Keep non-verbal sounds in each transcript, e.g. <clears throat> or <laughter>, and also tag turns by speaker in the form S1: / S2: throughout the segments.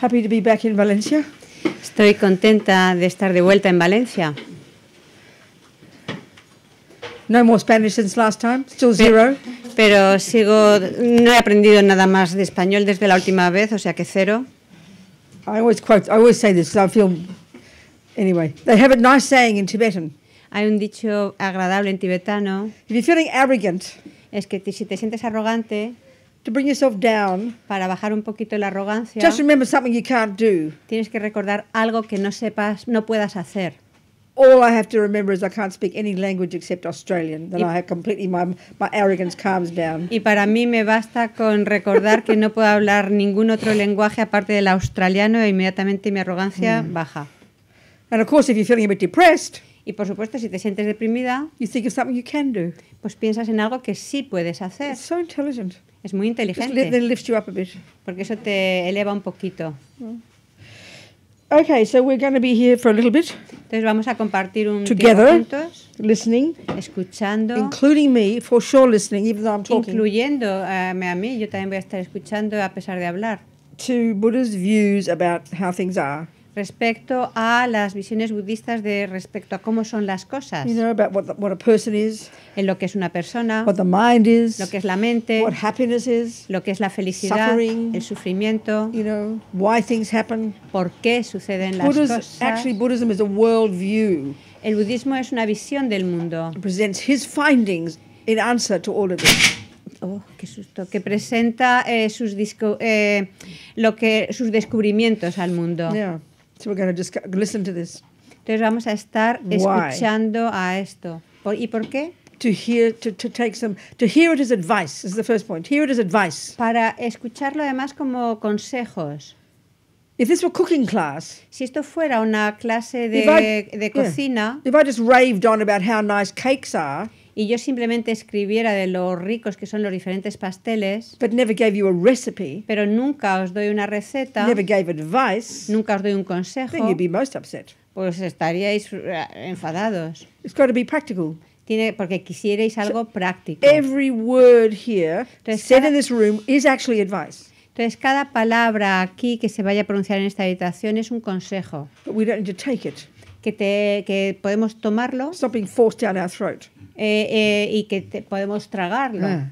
S1: Happy to be back in Valencia.
S2: Estoy contenta de estar de vuelta en Valencia.
S1: No more Spanish since last time. Still zero.
S2: Pero sigo, no he aprendido nada más de español desde la última vez, o sea que cero.
S1: I always quote, I always say this because I feel. Anyway, they have a nice saying in Tibetan.
S2: Hay un dicho agradable en tibetano,
S1: If you're feeling arrogant,
S2: es que si te sientes arrogante,
S1: to bring yourself down,
S2: para bajar un poquito la arrogancia,
S1: just remember something you can't do.
S2: tienes que recordar algo que no sepas, no puedas hacer.
S1: All I have to remember is I can't speak any language except Australian. Then
S2: Yep.
S1: I have completely my my arrogance calms down.
S2: Y para mí me basta con recordar que no puedo hablar ningún otro lenguaje aparte del australiano e inmediatamente mi arrogancia baja.
S1: And of course, if you're feeling a bit depressed,
S2: Y por supuesto, si te sientes deprimida,
S1: you think of something you can do.
S2: pues piensas en algo que sí puedes hacer.
S1: It's so intelligent.
S2: Es muy inteligente,
S1: then lifts you up a bit.
S2: porque eso te eleva un poquito.
S1: Okay, so we're going to be here for a little bit,
S2: Entonces vamos a compartir un
S1: Together.
S2: tiempo juntos,
S1: listening,
S2: escuchando,
S1: including me, for sure listening, even though I'm talking,
S2: incluyendo a a mí. Yo también voy a estar escuchando a pesar de hablar.
S1: to Buddha's views about how things are.
S2: Respecto a las visiones budistas de respecto a cómo son las cosas,
S1: You know, about what, the, what a person is,
S2: en lo que es una persona,
S1: what the mind is,
S2: lo que es la mente,
S1: what happiness is,
S2: lo que es la felicidad,
S1: Suffering.
S2: el sufrimiento,
S1: you know, why things happen.
S2: por qué suceden las
S1: Buddha's,
S2: cosas.
S1: actually, Buddhism is a world view.
S2: El budismo es una visión del mundo.
S1: It presents his findings in answer to all of this.
S2: Oh, qué susto. Que presenta eh, sus, disco- eh, lo que, sus descubrimientos al mundo.
S1: Yeah. So we're going to just listen to this.
S2: Entonces vamos a estar
S1: Why?
S2: escuchando a esto. ¿Por- ¿Y por qué?
S1: To hear, to, to take some, to hear it as advice is the first point. Hear it as advice.
S2: Para escucharlo además como consejos.
S1: If this were cooking class,
S2: Si esto fuera una clase de,
S1: I-
S2: de
S1: yeah.
S2: cocina
S1: if I just raved on about how nice cakes are,
S2: y yo simplemente escribiera de lo ricos que son los diferentes pasteles,
S1: but never gave you a recipe,
S2: pero nunca os doy una receta,
S1: never gave advice,
S2: nunca os doy un
S1: then
S2: consejo,
S1: you'd be most upset.
S2: pues estaríais eh, enfadados.
S1: It's got to be practical.
S2: Tiene, porque quisierais algo práctico.
S1: Every word here
S2: Entonces,
S1: said
S2: cada-
S1: in this room is actually advice.
S2: Entonces, cada palabra aquí que se vaya a pronunciar en esta habitación es un consejo,
S1: But we don't need to take it.
S2: que, te, que podemos tomarlo
S1: It's not being forced down our throat.
S2: Eh, eh, y que te- podemos tragarlo.
S1: Ah.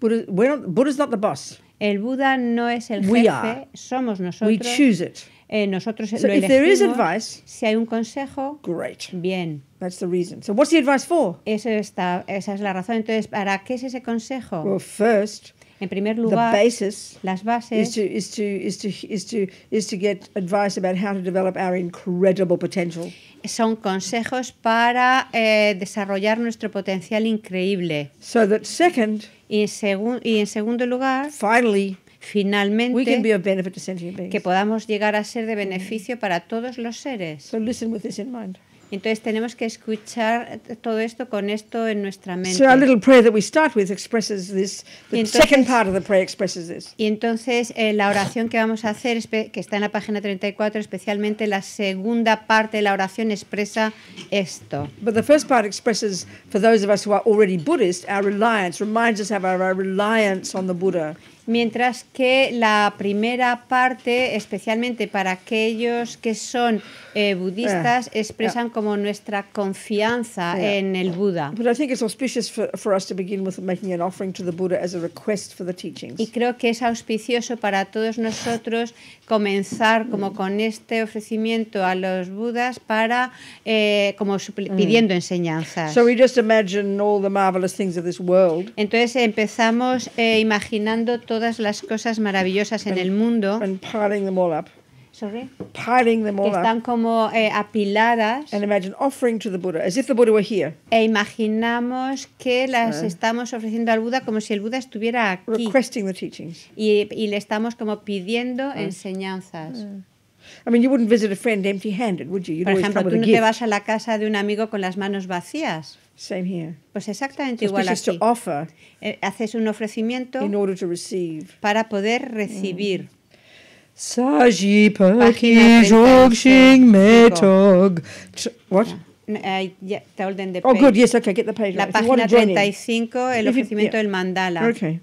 S1: Buddha, Buddha's not the boss.
S2: El Buda no es el
S1: We
S2: jefe,
S1: are.
S2: somos
S1: We
S2: nosotros.
S1: choose it.
S2: eh, nosotros
S1: So
S2: lo
S1: if there is advice,
S2: Si hay un consejo,
S1: great.
S2: bien.
S1: That's the reason. So what's the advice for?
S2: Eso está, esa es la razón. Entonces, ¿para qué es ese consejo?
S1: Well, first,
S2: En primer
S1: the
S2: lugar,
S1: basis
S2: las
S1: is
S2: bases
S1: to is to is to is to is to get advice about how to develop our incredible potential.
S2: son consejos para eh, desarrollar nuestro potencial increíble.
S1: So that second,
S2: Y en, segun- y en segundo lugar,
S1: finally, we can
S2: finalmente,
S1: be of benefit to sentient beings.
S2: que podamos llegar a ser de beneficio para todos los seres.
S1: So listen with this in mind.
S2: Entonces tenemos que escuchar todo esto con esto en nuestra mente.
S1: So our little prayer that we start with expresses this. The
S2: entonces-
S1: second part of the prayer expresses this.
S2: Y entonces eh, la oración que vamos a hacer, que está en la página 34, especialmente la segunda parte de la oración expresa esto.
S1: But the first part expresses, for those of us who are already Buddhist, our reliance, reminds us of our, our reliance on the Buddha.
S2: Mientras que la primera parte, especialmente para aquellos que son eh, budistas, expresan como nuestra confianza
S1: Yeah.
S2: en el Buda.
S1: But I think it's auspicious for, for us to begin with making an offering to the Buddha as a request for the teachings.
S2: Y creo que es auspicioso para todos nosotros comenzar como con este ofrecimiento a los budas para eh, como supli- pidiendo enseñanzas.
S1: So we just imagine all the marvelous things of this world
S2: Entonces empezamos eh, imaginando todas las cosas maravillosas en el mundo
S1: and piling them all up,
S2: Sorry.
S1: piling them
S2: que
S1: all
S2: están
S1: up,
S2: como eh, apiladas
S1: and imagine offering to the Buddha as if the Buddha were here,
S2: e imaginamos que las estamos ofreciendo al Buda como si el Buda estuviera aquí
S1: requesting the teachings.
S2: y, y le estamos como pidiendo enseñanzas.
S1: I mean, you wouldn't visit a friend empty-handed, would you? You'd
S2: Por ejemplo, tú no te vas a la casa de un amigo con las manos vacías.
S1: Same here.
S2: Pues exactamente igual aquí.
S1: to offer
S2: Eh, Haces un ofrecimiento
S1: in order to receive.
S2: para poder recibir.
S1: Sajipa
S2: Página
S1: ki
S2: 35.
S1: jogshin metog. What?
S2: Eh, ya, the the
S1: Oh,
S2: page.
S1: good. Yes. Okay. Get the page.
S2: La
S1: right.
S2: Página
S1: to join in.
S2: 35, el
S1: If you-
S2: ofrecimiento
S1: yeah.
S2: del mandala.
S1: Okay.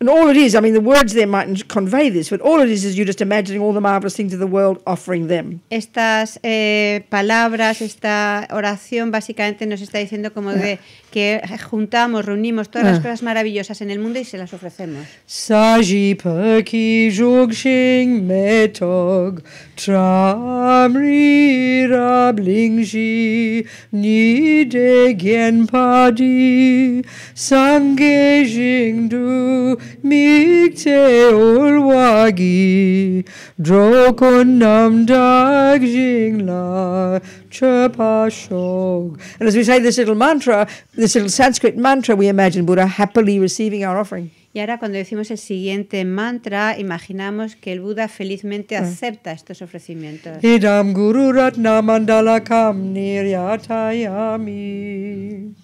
S1: And all it is, I mean, the words there mightn't convey this, but all it is is you just imagining all the marvelous things of the world offering them.
S2: Estas eh, palabras, esta oración básicamente nos está diciendo como de que juntamos, reunimos todas las
S1: Ah.
S2: cosas maravillosas en el mundo y se las ofrecemos.
S1: Saji perki jugshing metog tramri rablingji ni de gen padi sange jingdu mikte ulwagi drokonam dag jingla chapashog. And as we say this little mantra, this little Sanskrit mantra, we imagine Buddha happily receiving our offering.
S2: Y ahora cuando decimos el siguiente mantra, imaginamos que el Buda felizmente acepta estos ofrecimientos.
S1: Idam Guru Ratna Mandala Kam Niryatayami.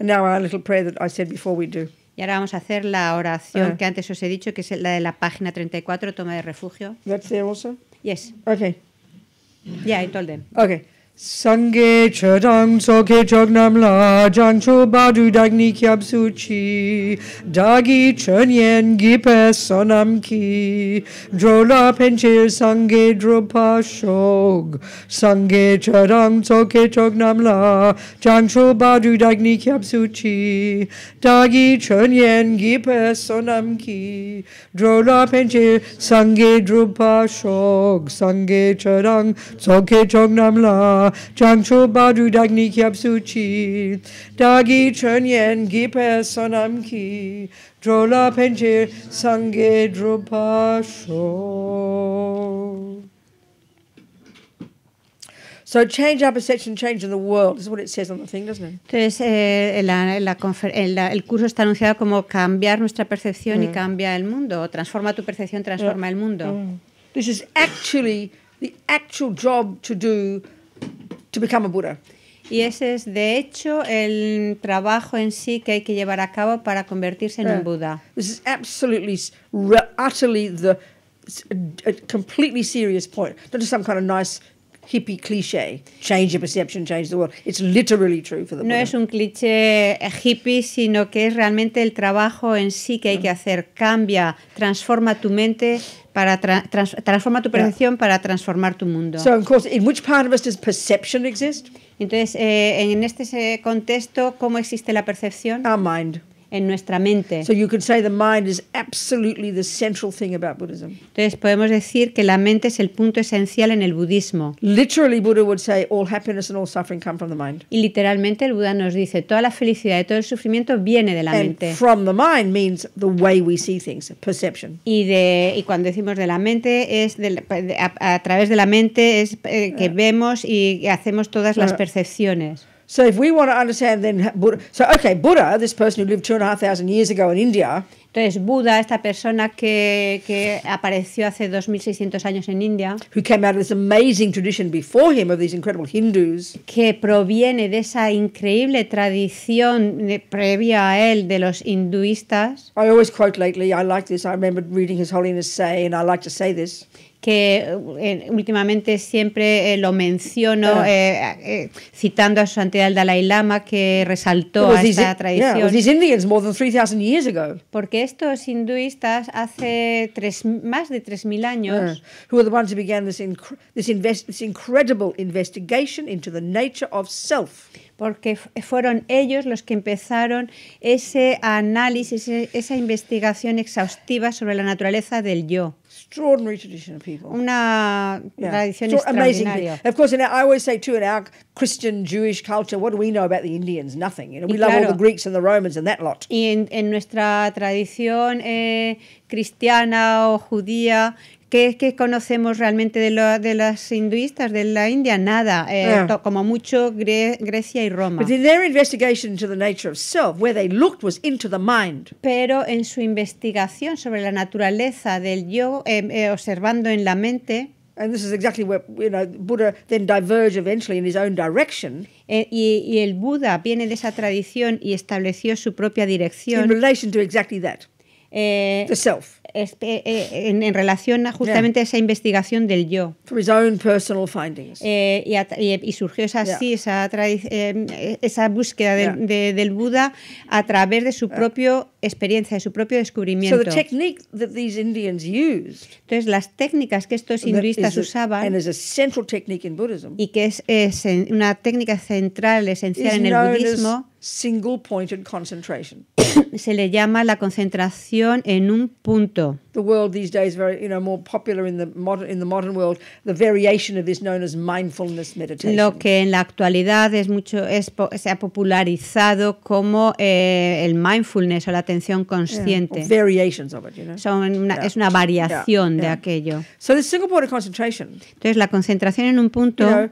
S1: And now our little prayer that I said before we do.
S2: Y ahora vamos a hacer la oración
S1: Ah.
S2: que antes os he dicho, que es la de la página 34, toma de refugio.
S1: That's there also?
S2: Yes,
S1: Okay.
S2: Yeah, I told them.
S1: Okay. Sange chadang soke chognam la jang cho badu dagni kyab suchi. Dagi chunyen gipe sonam ki. Drola penchir sange dropa shog. Sange chadang soke chognam la jang cho badu dagni kyab suchi. Dagi chunyen gipe sonam ki. Drola penchir sange dropa shog. Sange chadang soke chognam la jang cho badu dagni kyab suchi dagi chunyen gipe sonam ki drola penchir sange dropa shog So change our perception, change in the world. This is what it says on the thing, doesn't it?
S2: Entonces, eh, la- la la- el curso está anunciado como cambiar nuestra percepción y cambia el mundo. o Transforma tu percepción, transforma el mundo.
S1: This is actually the actual job to do to become a Buddha.
S2: Y ese es, de hecho, el trabajo en sí que hay que llevar a cabo para convertirse en
S1: Yeah.
S2: un ah. Buda.
S1: This is absolutely, utterly the a completely serious point. Not just some kind of nice hippie cliche. Change your perception, change the world. It's literally true for the
S2: No
S1: Buddha.
S2: es un cliché hippie, sino que es realmente el trabajo en sí que hay que hacer. Cambia, transforma tu mente, para tra- trans- transforma tu percepción para transformar tu mundo.
S1: So, of course, in which part of us does perception exist?
S2: Entonces, eh, en este contexto, ¿cómo existe la percepción?
S1: Our mind.
S2: En nuestra mente.
S1: So you could say the mind is absolutely the central thing about Buddhism.
S2: Entonces, podemos decir que la mente es el punto esencial en el budismo.
S1: Literally, Buddha would say all happiness and all suffering come from the mind.
S2: Y literalmente el Buda nos dice, toda la felicidad y todo el sufrimiento viene de la mente.
S1: from the mind means the way we see things, perception.
S2: Y, de, y cuando decimos de la mente, es de- a, a través de la mente es eh, que vemos y hacemos todas las percepciones.
S1: So if we want to understand then Buddha, so okay, Buddha, this person who lived two and a half thousand years ago in India,
S2: Entonces, Buda, esta persona que, que apareció hace 2600 años en India,
S1: who came out of this amazing tradition before him of these incredible Hindus,
S2: que proviene de esa increíble tradición de- previa a él de los hinduistas,
S1: I always quote lately, I like this, I remember reading His Holiness say, and I like to say this,
S2: que eh, últimamente siempre eh, lo menciono eh, eh, citando a su santidad el Dalai Lama que resaltó a esta tradición.
S1: was these Indians more than 3,000 years ago,
S2: Porque estos hinduistas hace tres, más de 3.000
S1: uh,
S2: años
S1: who the ones who began this, incredible investigation into the nature of self.
S2: porque fueron ellos los que empezaron ese análisis, esa investigación exhaustiva sobre la naturaleza del yo.
S1: Extraordinary tradition of people.
S2: Una
S1: Yeah.
S2: tradición
S1: Extra- amazing.
S2: extraordinaria.
S1: Of course, in our, I always say too, in our Christian Jewish culture, what do we know about the Indians? Nothing. You know, we love all the Greeks and the Romans and that lot.
S2: Y en, en nuestra tradición eh, cristiana o judía, ¿qué, qué conocemos realmente de, lo- de las hinduistas de la India? Nada, eh,
S1: Yeah.
S2: como mucho Gre- Grecia y Roma.
S1: But in their investigation into the nature of self, where they looked was into the mind.
S2: Pero en su investigación sobre la naturaleza del yo, eh, eh, observando en la mente,
S1: And this is exactly where you know Buddha then diverged eventually in his own direction
S2: eh, y, y el Buda viene de esa tradición y estableció su propia
S1: in
S2: dirección
S1: relation to exactly that,
S2: eh,
S1: the self,
S2: en, en relación a justamente a esa investigación del yo.
S1: from his own personal findings.
S2: Eh, y, a- y- y surgió esa,
S1: Yeah.
S2: sí, esa, eh, esa búsqueda del,
S1: Yeah.
S2: de- del Buda a través de su propio experiencia, de su propio
S1: So
S2: descubrimiento.
S1: the technique that these Indians used
S2: Entonces, las técnicas que estos hinduistas usaban
S1: and is a central technique in Buddhism
S2: y que es, es una técnica central, esencial en el budismo, <coughs> se le llama la concentración en un punto.
S1: The world these days very you know more popular in the modern in the modern world the variation of this known as mindfulness meditation.
S2: Lo que en la actualidad es mucho, es, se ha popularizado como eh, el mindfulness o la atención
S1: Yeah,
S2: consciente.
S1: variations of it, you know.
S2: Son una-
S1: Yeah.
S2: Es una variación
S1: Yeah,
S2: de aquello.
S1: So this single point of concentration,
S2: Entonces, la concentración en un punto,
S1: you know,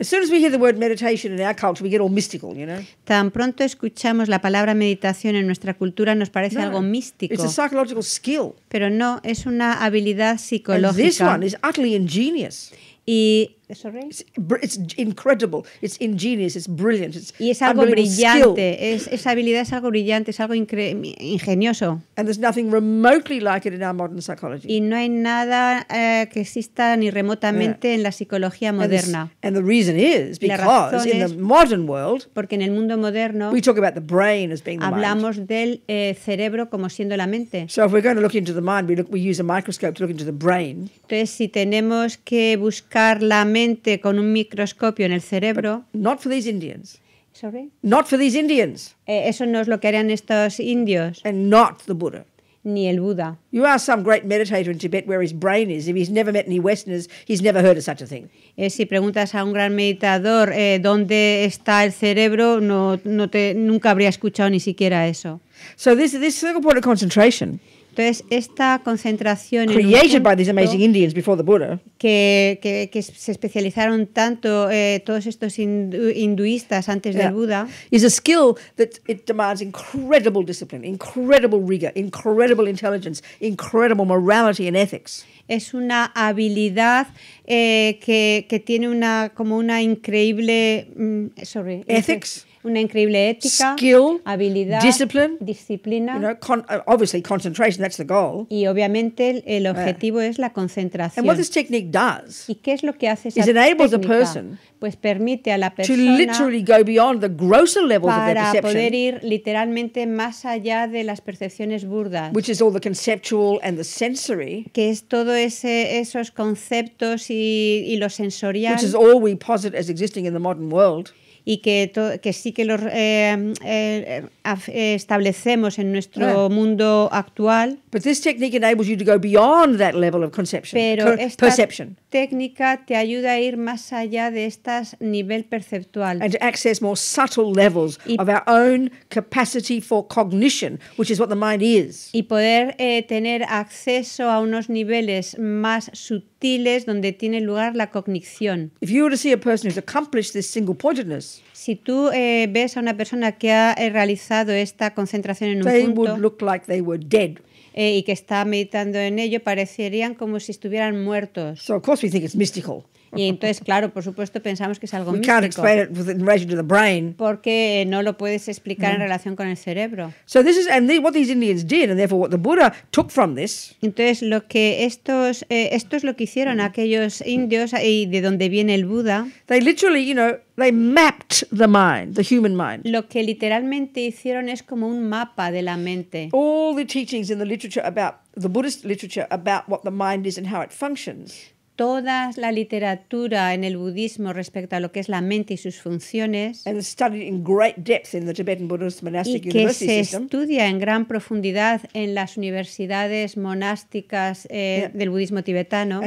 S1: as soon as we hear the word meditation in our culture, we get all mystical, you know.
S2: tan pronto escuchamos la palabra meditación en nuestra cultura, nos parece
S1: No,
S2: algo místico.
S1: It's a psychological skill.
S2: Pero no, es una habilidad
S1: And this
S2: psicológica.
S1: one is utterly ingenious.
S2: Y, sorry.
S1: It's, br- it's incredible. It's ingenious. It's brilliant. It's
S2: Y es algo brillante, es, esa habilidad es algo brillante, es algo ingenioso.
S1: And there's nothing remotely like it in our modern psychology.
S2: Y no hay nada eh, que exista ni remotamente en la psicología
S1: And, this-
S2: moderna.
S1: and the reason is because in
S2: es-
S1: the modern world,
S2: Porque en el mundo moderno
S1: we talk about the brain as being the mind.
S2: hablamos del eh, cerebro como siendo la mente.
S1: So if we're going to look into the mind, we, look, we use a microscope to look into the brain.
S2: Entonces, si tenemos que buscar la mente con un microscopio en el cerebro,
S1: Not for these Indians.
S2: Sorry.
S1: Not for these Indians.
S2: Eh, eso no es lo que harían estos indios,
S1: And not the Buddha.
S2: ni el Buda.
S1: You ask some great meditator in Tibet where his brain is. If he's never met any Westerners, he's never heard of such a thing.
S2: Eh, si preguntas a un gran meditador eh, dónde está el cerebro, no, no te, nunca habría escuchado ni siquiera eso.
S1: So this this single point of concentration,
S2: Entonces, esta concentración
S1: created by these amazing Indians before the Buddha,
S2: que, que- que se especializaron tanto eh, todos estos hindu- hinduistas antes
S1: Yeah.
S2: del Buda,
S1: is a skill that it demands incredible discipline, incredible rigor, incredible intelligence, incredible morality and ethics.
S2: es una habilidad eh, que, que tiene una como una increíble mm, sorry,
S1: Ethics.
S2: Una increíble ética,
S1: Skill,
S2: habilidad,
S1: discipline,
S2: disciplina
S1: You know, con- uh, obviously concentration. That's the goal.
S2: y obviamente el, el objetivo es la concentración.
S1: And what this technique does
S2: ¿Y qué es lo que hace esa técnica?
S1: person
S2: Pues permite a la
S1: to
S2: persona
S1: literally go beyond the grosser levels of their
S2: para poder
S1: perception,
S2: ir literalmente más allá de las percepciones burdas.
S1: which is all the conceptual and the sensory,
S2: que es todo ese, esos conceptos y, y lo sensorial
S1: which is all we posit as existing in the modern world.
S2: Y que, to- que sí que los eh, eh, eh, establecemos en nuestro
S1: Ah.
S2: mundo actual,
S1: But this technique enables you to go beyond that level of conception,
S2: pero
S1: per-
S2: esta
S1: perception,
S2: técnica te ayuda a ir más allá de estas nivel perceptual
S1: and to access more subtle levels
S2: Y-
S1: of our own capacity for cognition, which is what the mind is.
S2: y poder eh, tener acceso a unos niveles más sutiles donde tiene lugar la cognición.
S1: If you were to see a person who's accomplished this single pointedness,
S2: Si tú eh, ves a una persona que ha eh, realizado esta concentración en un
S1: they
S2: punto,
S1: would look like they were dead.
S2: Eh, y que está meditando en ello parecerían como si estuvieran muertos.
S1: So, of course, we think it's mystical.
S2: Y entonces, claro, por supuesto, pensamos que es algo
S1: We can't
S2: místico,
S1: explain it with- in relation to the brain.
S2: porque no lo puedes explicar en relación con el cerebro.
S1: So, this is, and what these Indians did, and therefore what the Buddha took from this,
S2: Entonces, lo que estos, eh, esto es lo que hicieron aquellos indios y de donde viene el Buda,
S1: they literally, you know, they mapped the mind, the human mind.
S2: lo que literalmente hicieron es como un mapa de la mente.
S1: All the teachings in the literature about the Buddhist literature about what the mind is and how it functions
S2: Toda la literatura en el budismo respecto a lo que es la mente y sus funciones
S1: and is studied in great depth in the Tibetan Buddhist
S2: y que
S1: university
S2: se
S1: system.
S2: estudia en gran profundidad en las universidades monásticas eh,
S1: Yeah.
S2: del budismo tibetano.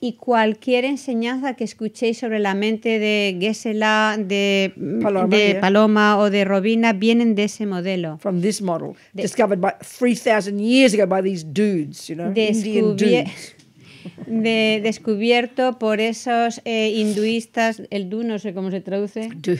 S2: Y cualquier enseñanza que escuchéis sobre la mente de Geshe-la, de
S1: Paloma,
S2: de
S1: yeah.
S2: Paloma o de Robina vienen de ese modelo.
S1: From this model, discovered by 3,000 years ago by these dudes, you know, Indian
S2: Descubie-
S1: dudes. <laughs>
S2: de- descubierto por esos eh, hinduistas, el du no sé cómo se traduce, <laughs>
S1: Du-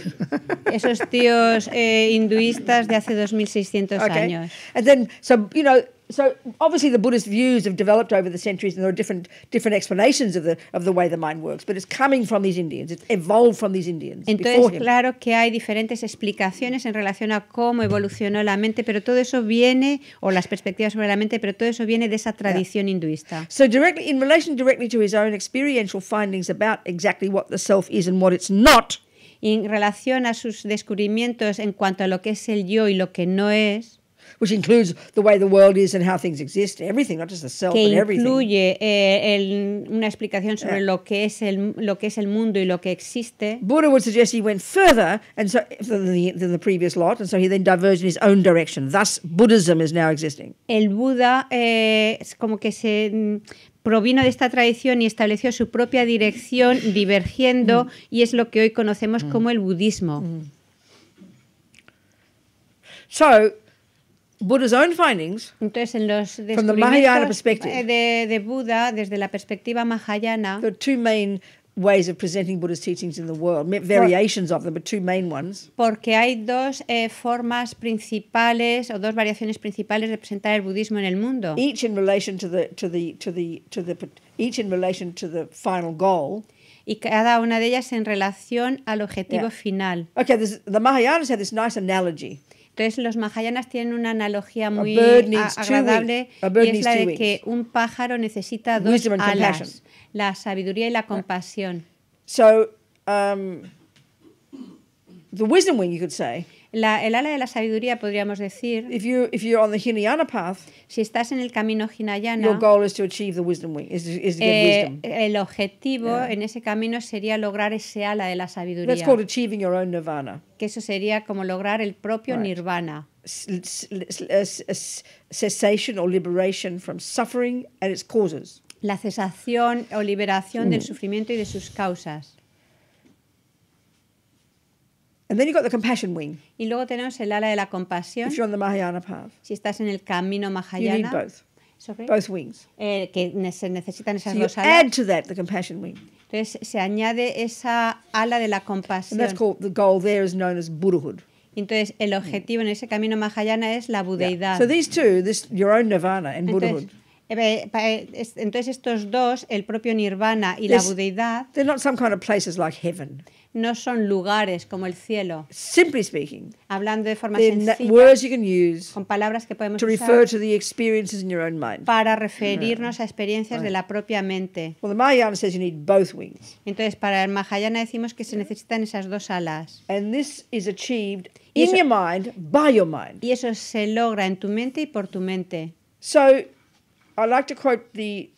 S2: esos tíos eh, hinduistas de hace 2600
S1: okay.
S2: años.
S1: And then, so, you know, so obviously the Buddhist views have developed over the centuries and there are different different explanations of the of the way the mind works, but it's coming from these Indians. It's evolved from these Indians
S2: Entonces,
S1: him.
S2: claro que hay diferentes explicaciones en relación a cómo evolucionó la mente, pero todo eso viene, o las perspectivas sobre la mente, pero todo eso viene de esa tradición hinduista.
S1: So directly in relation directly to his own experiential findings about exactly what the self is and what it's not,
S2: en relación a sus descubrimientos en cuanto a lo que es el yo y lo que no es,
S1: which includes the way the world is and how things exist, everything, not just the self,
S2: que
S1: but everything.
S2: incluye eh, el- una explicación sobre
S1: Yeah.
S2: lo que es el lo que es el mundo y lo que existe.
S1: Buddha would suggest he went further and so than the, than the previous lot, and so he then diverged in his own direction. Thus, Buddhism is now existing.
S2: El Buda eh, es como que se mm, provino de esta tradición y estableció su propia dirección divergiendo
S1: Mm.
S2: y es lo que hoy conocemos como el budismo.
S1: So, Buddha's own findings
S2: Entonces, en los
S1: the Mahayana perspective.
S2: eh, de, de Buda, desde la perspectiva mahayana,
S1: There are two main ways of presenting Buddha's teachings in the world, variations of them, but two main ones.
S2: porque hay dos eh, formas principales o dos variaciones principales de presentar el budismo en el mundo.
S1: Each in relation to the to the to the to the each in relation to the final goal.
S2: y cada una de ellas en relación al objetivo
S1: Yeah.
S2: final.
S1: Okay, there's, the Mahayanas have this nice analogy.
S2: Entonces los mahayanas tienen una analogía muy agradable y es la de que un pájaro necesita dos alas, la sabiduría y la compasión.
S1: So, um, the wisdom wing, you could say,
S2: La- el ala de la sabiduría, podríamos decir,
S1: if you if you're on the Hinayana path,
S2: si estás en el camino
S1: your
S2: hinayana,
S1: goal is to achieve the wisdom wing, is is to get
S2: eh,
S1: wisdom.
S2: el objetivo
S1: Yeah.
S2: en ese camino sería lograr ese ala de la
S1: That's
S2: sabiduría,
S1: called achieving your own nirvana.
S2: que eso sería como lograr el propio
S1: Right.
S2: nirvana.
S1: Cessation or liberation from suffering and its causes.
S2: la cesación o liberación
S1: Mm.
S2: del sufrimiento y de sus causas.
S1: And then you've got the compassion wing.
S2: Y luego tenemos el ala de la compasión.
S1: If you're on the Mahayana path,
S2: Si estás en el camino
S1: you need
S2: mahayana,
S1: both,
S2: sobre-
S1: both wings.
S2: eh, que se necesitan
S1: So
S2: esas
S1: you
S2: dos
S1: add
S2: alas.
S1: to that the compassion wing,
S2: Entonces se añade esa ala de la
S1: and that's
S2: compasión.
S1: called the goal. There is known as Buddhahood.
S2: Entonces el objetivo en ese camino mahayana es la budeidad.
S1: So these two, this your own nirvana and Buddhahood,
S2: Entonces, es- entonces estos dos, el propio nirvana y la budeidad,
S1: they're not some kind of places like heaven.
S2: no son lugares como el cielo.
S1: Simply speaking,
S2: Hablando de forma sencilla,
S1: words you can use
S2: con palabras que podemos
S1: to
S2: usar
S1: refer to the experiences in your own mind.
S2: para referirnos a experiencias de la propia mente.
S1: Well, the Mahayana says you need both wings,
S2: Entonces, para el Mahayana decimos que se necesitan esas dos alas.
S1: and this is achieved
S2: Y
S1: in
S2: eso-
S1: your mind by your mind.
S2: Y eso se logra en tu mente y por tu mente.
S1: So, I like to quote the,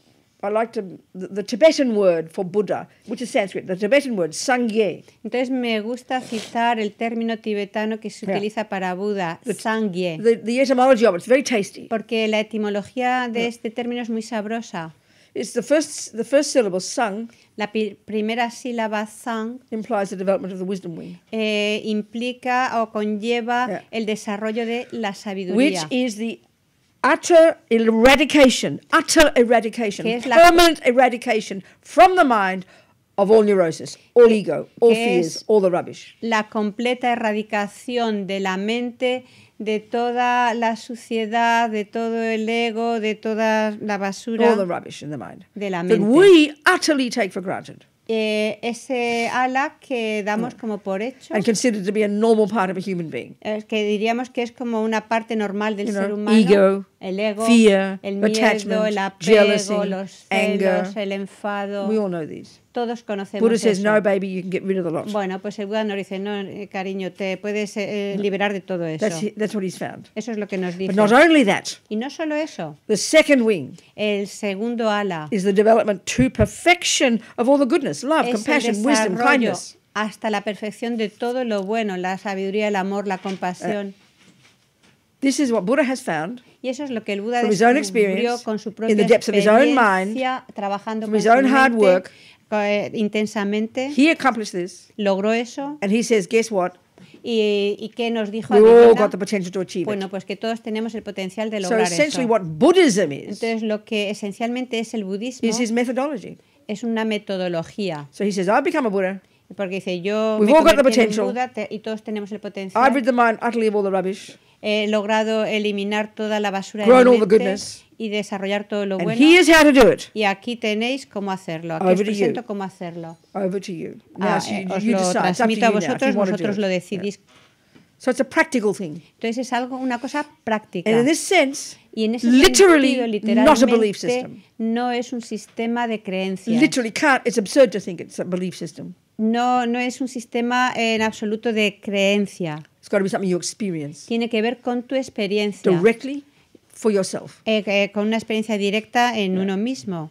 S1: I like to the, the Tibetan word for Buddha, which is Sanskrit. The Tibetan word sangye.
S2: Entonces, me gusta citar el término tibetano que se
S1: Yeah.
S2: utiliza para Buda, sangye,
S1: The, the etymology of it, it's very tasty.
S2: porque la etimología de este término es muy sabrosa.
S1: It's the first, the first syllable, sang,
S2: La primera sílaba sang
S1: implies the development of the wisdom wing,
S2: eh, implica o conlleva
S1: Yeah.
S2: el desarrollo de la
S1: which
S2: sabiduría.
S1: is the utter eradication, utter eradication, permanent eradication from the mind of all neurosis, all ego, all fears, all the rubbish.
S2: la completa erradicación de la mente, de toda la suciedad, de todo el ego, de toda la basura.
S1: all the rubbish in the mind
S2: de la
S1: that we utterly take for granted
S2: Eh, ese ala que damos como por hecho,
S1: and consider to be a normal part of a human being.
S2: eh, que diríamos que es como una parte normal del
S1: You
S2: ser humano,
S1: ego,
S2: el ego,
S1: fear,
S2: el miedo, el apego,
S1: jealousy,
S2: los
S1: anger.
S2: celos, el enfado,
S1: We all know these.
S2: Todos conocemos
S1: Buddha says, no, baby, you can get rid of the lot.
S2: Bueno, pues el Buda nos dice, no, eh, cariño, te puedes eh, liberar de todo eso.
S1: That's, that's what he's found.
S2: Eso es lo que nos dice.
S1: But not only that,
S2: Y no solo eso,
S1: the second wing
S2: el segundo ala
S1: is the development to perfection of all the goodness, love, compassion, wisdom, kindness.
S2: hasta la perfección de todo lo bueno, la sabiduría, el amor, la compasión.
S1: This is what Buddha has found
S2: y eso es lo que el Buda
S1: from his own
S2: descubrió
S1: experience,
S2: con su
S1: in
S2: propia
S1: the depths of his own mind,
S2: experiencia, trabajando con
S1: his
S2: su
S1: own hard work.
S2: Eh, intensamente.
S1: He accomplished this,
S2: logró eso.
S1: and he says, guess what?
S2: ¿Y, y qué nos dijo?
S1: We all got the potential to achieve
S2: Bueno, pues que todos tenemos el potencial de
S1: So
S2: lograr
S1: essentially,
S2: eso.
S1: what Buddhism is,
S2: Entonces, lo que esencialmente es el budismo
S1: is his methodology.
S2: es una metodología.
S1: So he says, I've become a Buddha.
S2: Porque dice, yo
S1: We've
S2: me
S1: all got the
S2: en
S1: potential.
S2: Buda te- y todos tenemos el
S1: I've
S2: potencial.
S1: rid the mind utterly of all the rubbish.
S2: He logrado eliminar toda la basura
S1: Grown all the goodness.
S2: Y desarrollar todo lo
S1: And
S2: bueno.
S1: here's how to do it.
S2: Y aquí tenéis cómo hacerlo. Aquí
S1: Over
S2: os
S1: to you.
S2: presento cómo hacerlo.
S1: Over to you. Now,
S2: Ah,
S1: so
S2: eh,
S1: you,
S2: os
S1: you
S2: lo
S1: decide.
S2: Transmito a vosotros, vosotros lo
S1: Yeah.
S2: decidís.
S1: So it's a practical thing.
S2: Entonces es algo, una cosa práctica.
S1: And in this sense,
S2: y en ese
S1: literally
S2: sentido,
S1: not a belief
S2: literalmente,
S1: system.
S2: no es un sistema de creencias.
S1: literally can't, it's absurd to think it's a belief system.
S2: no, no es un sistema en absoluto de creencia.
S1: It's got to be something you experience
S2: Tiene que ver con tu experiencia,
S1: directly for yourself.
S2: eh, eh, con una experiencia directa en uno mismo.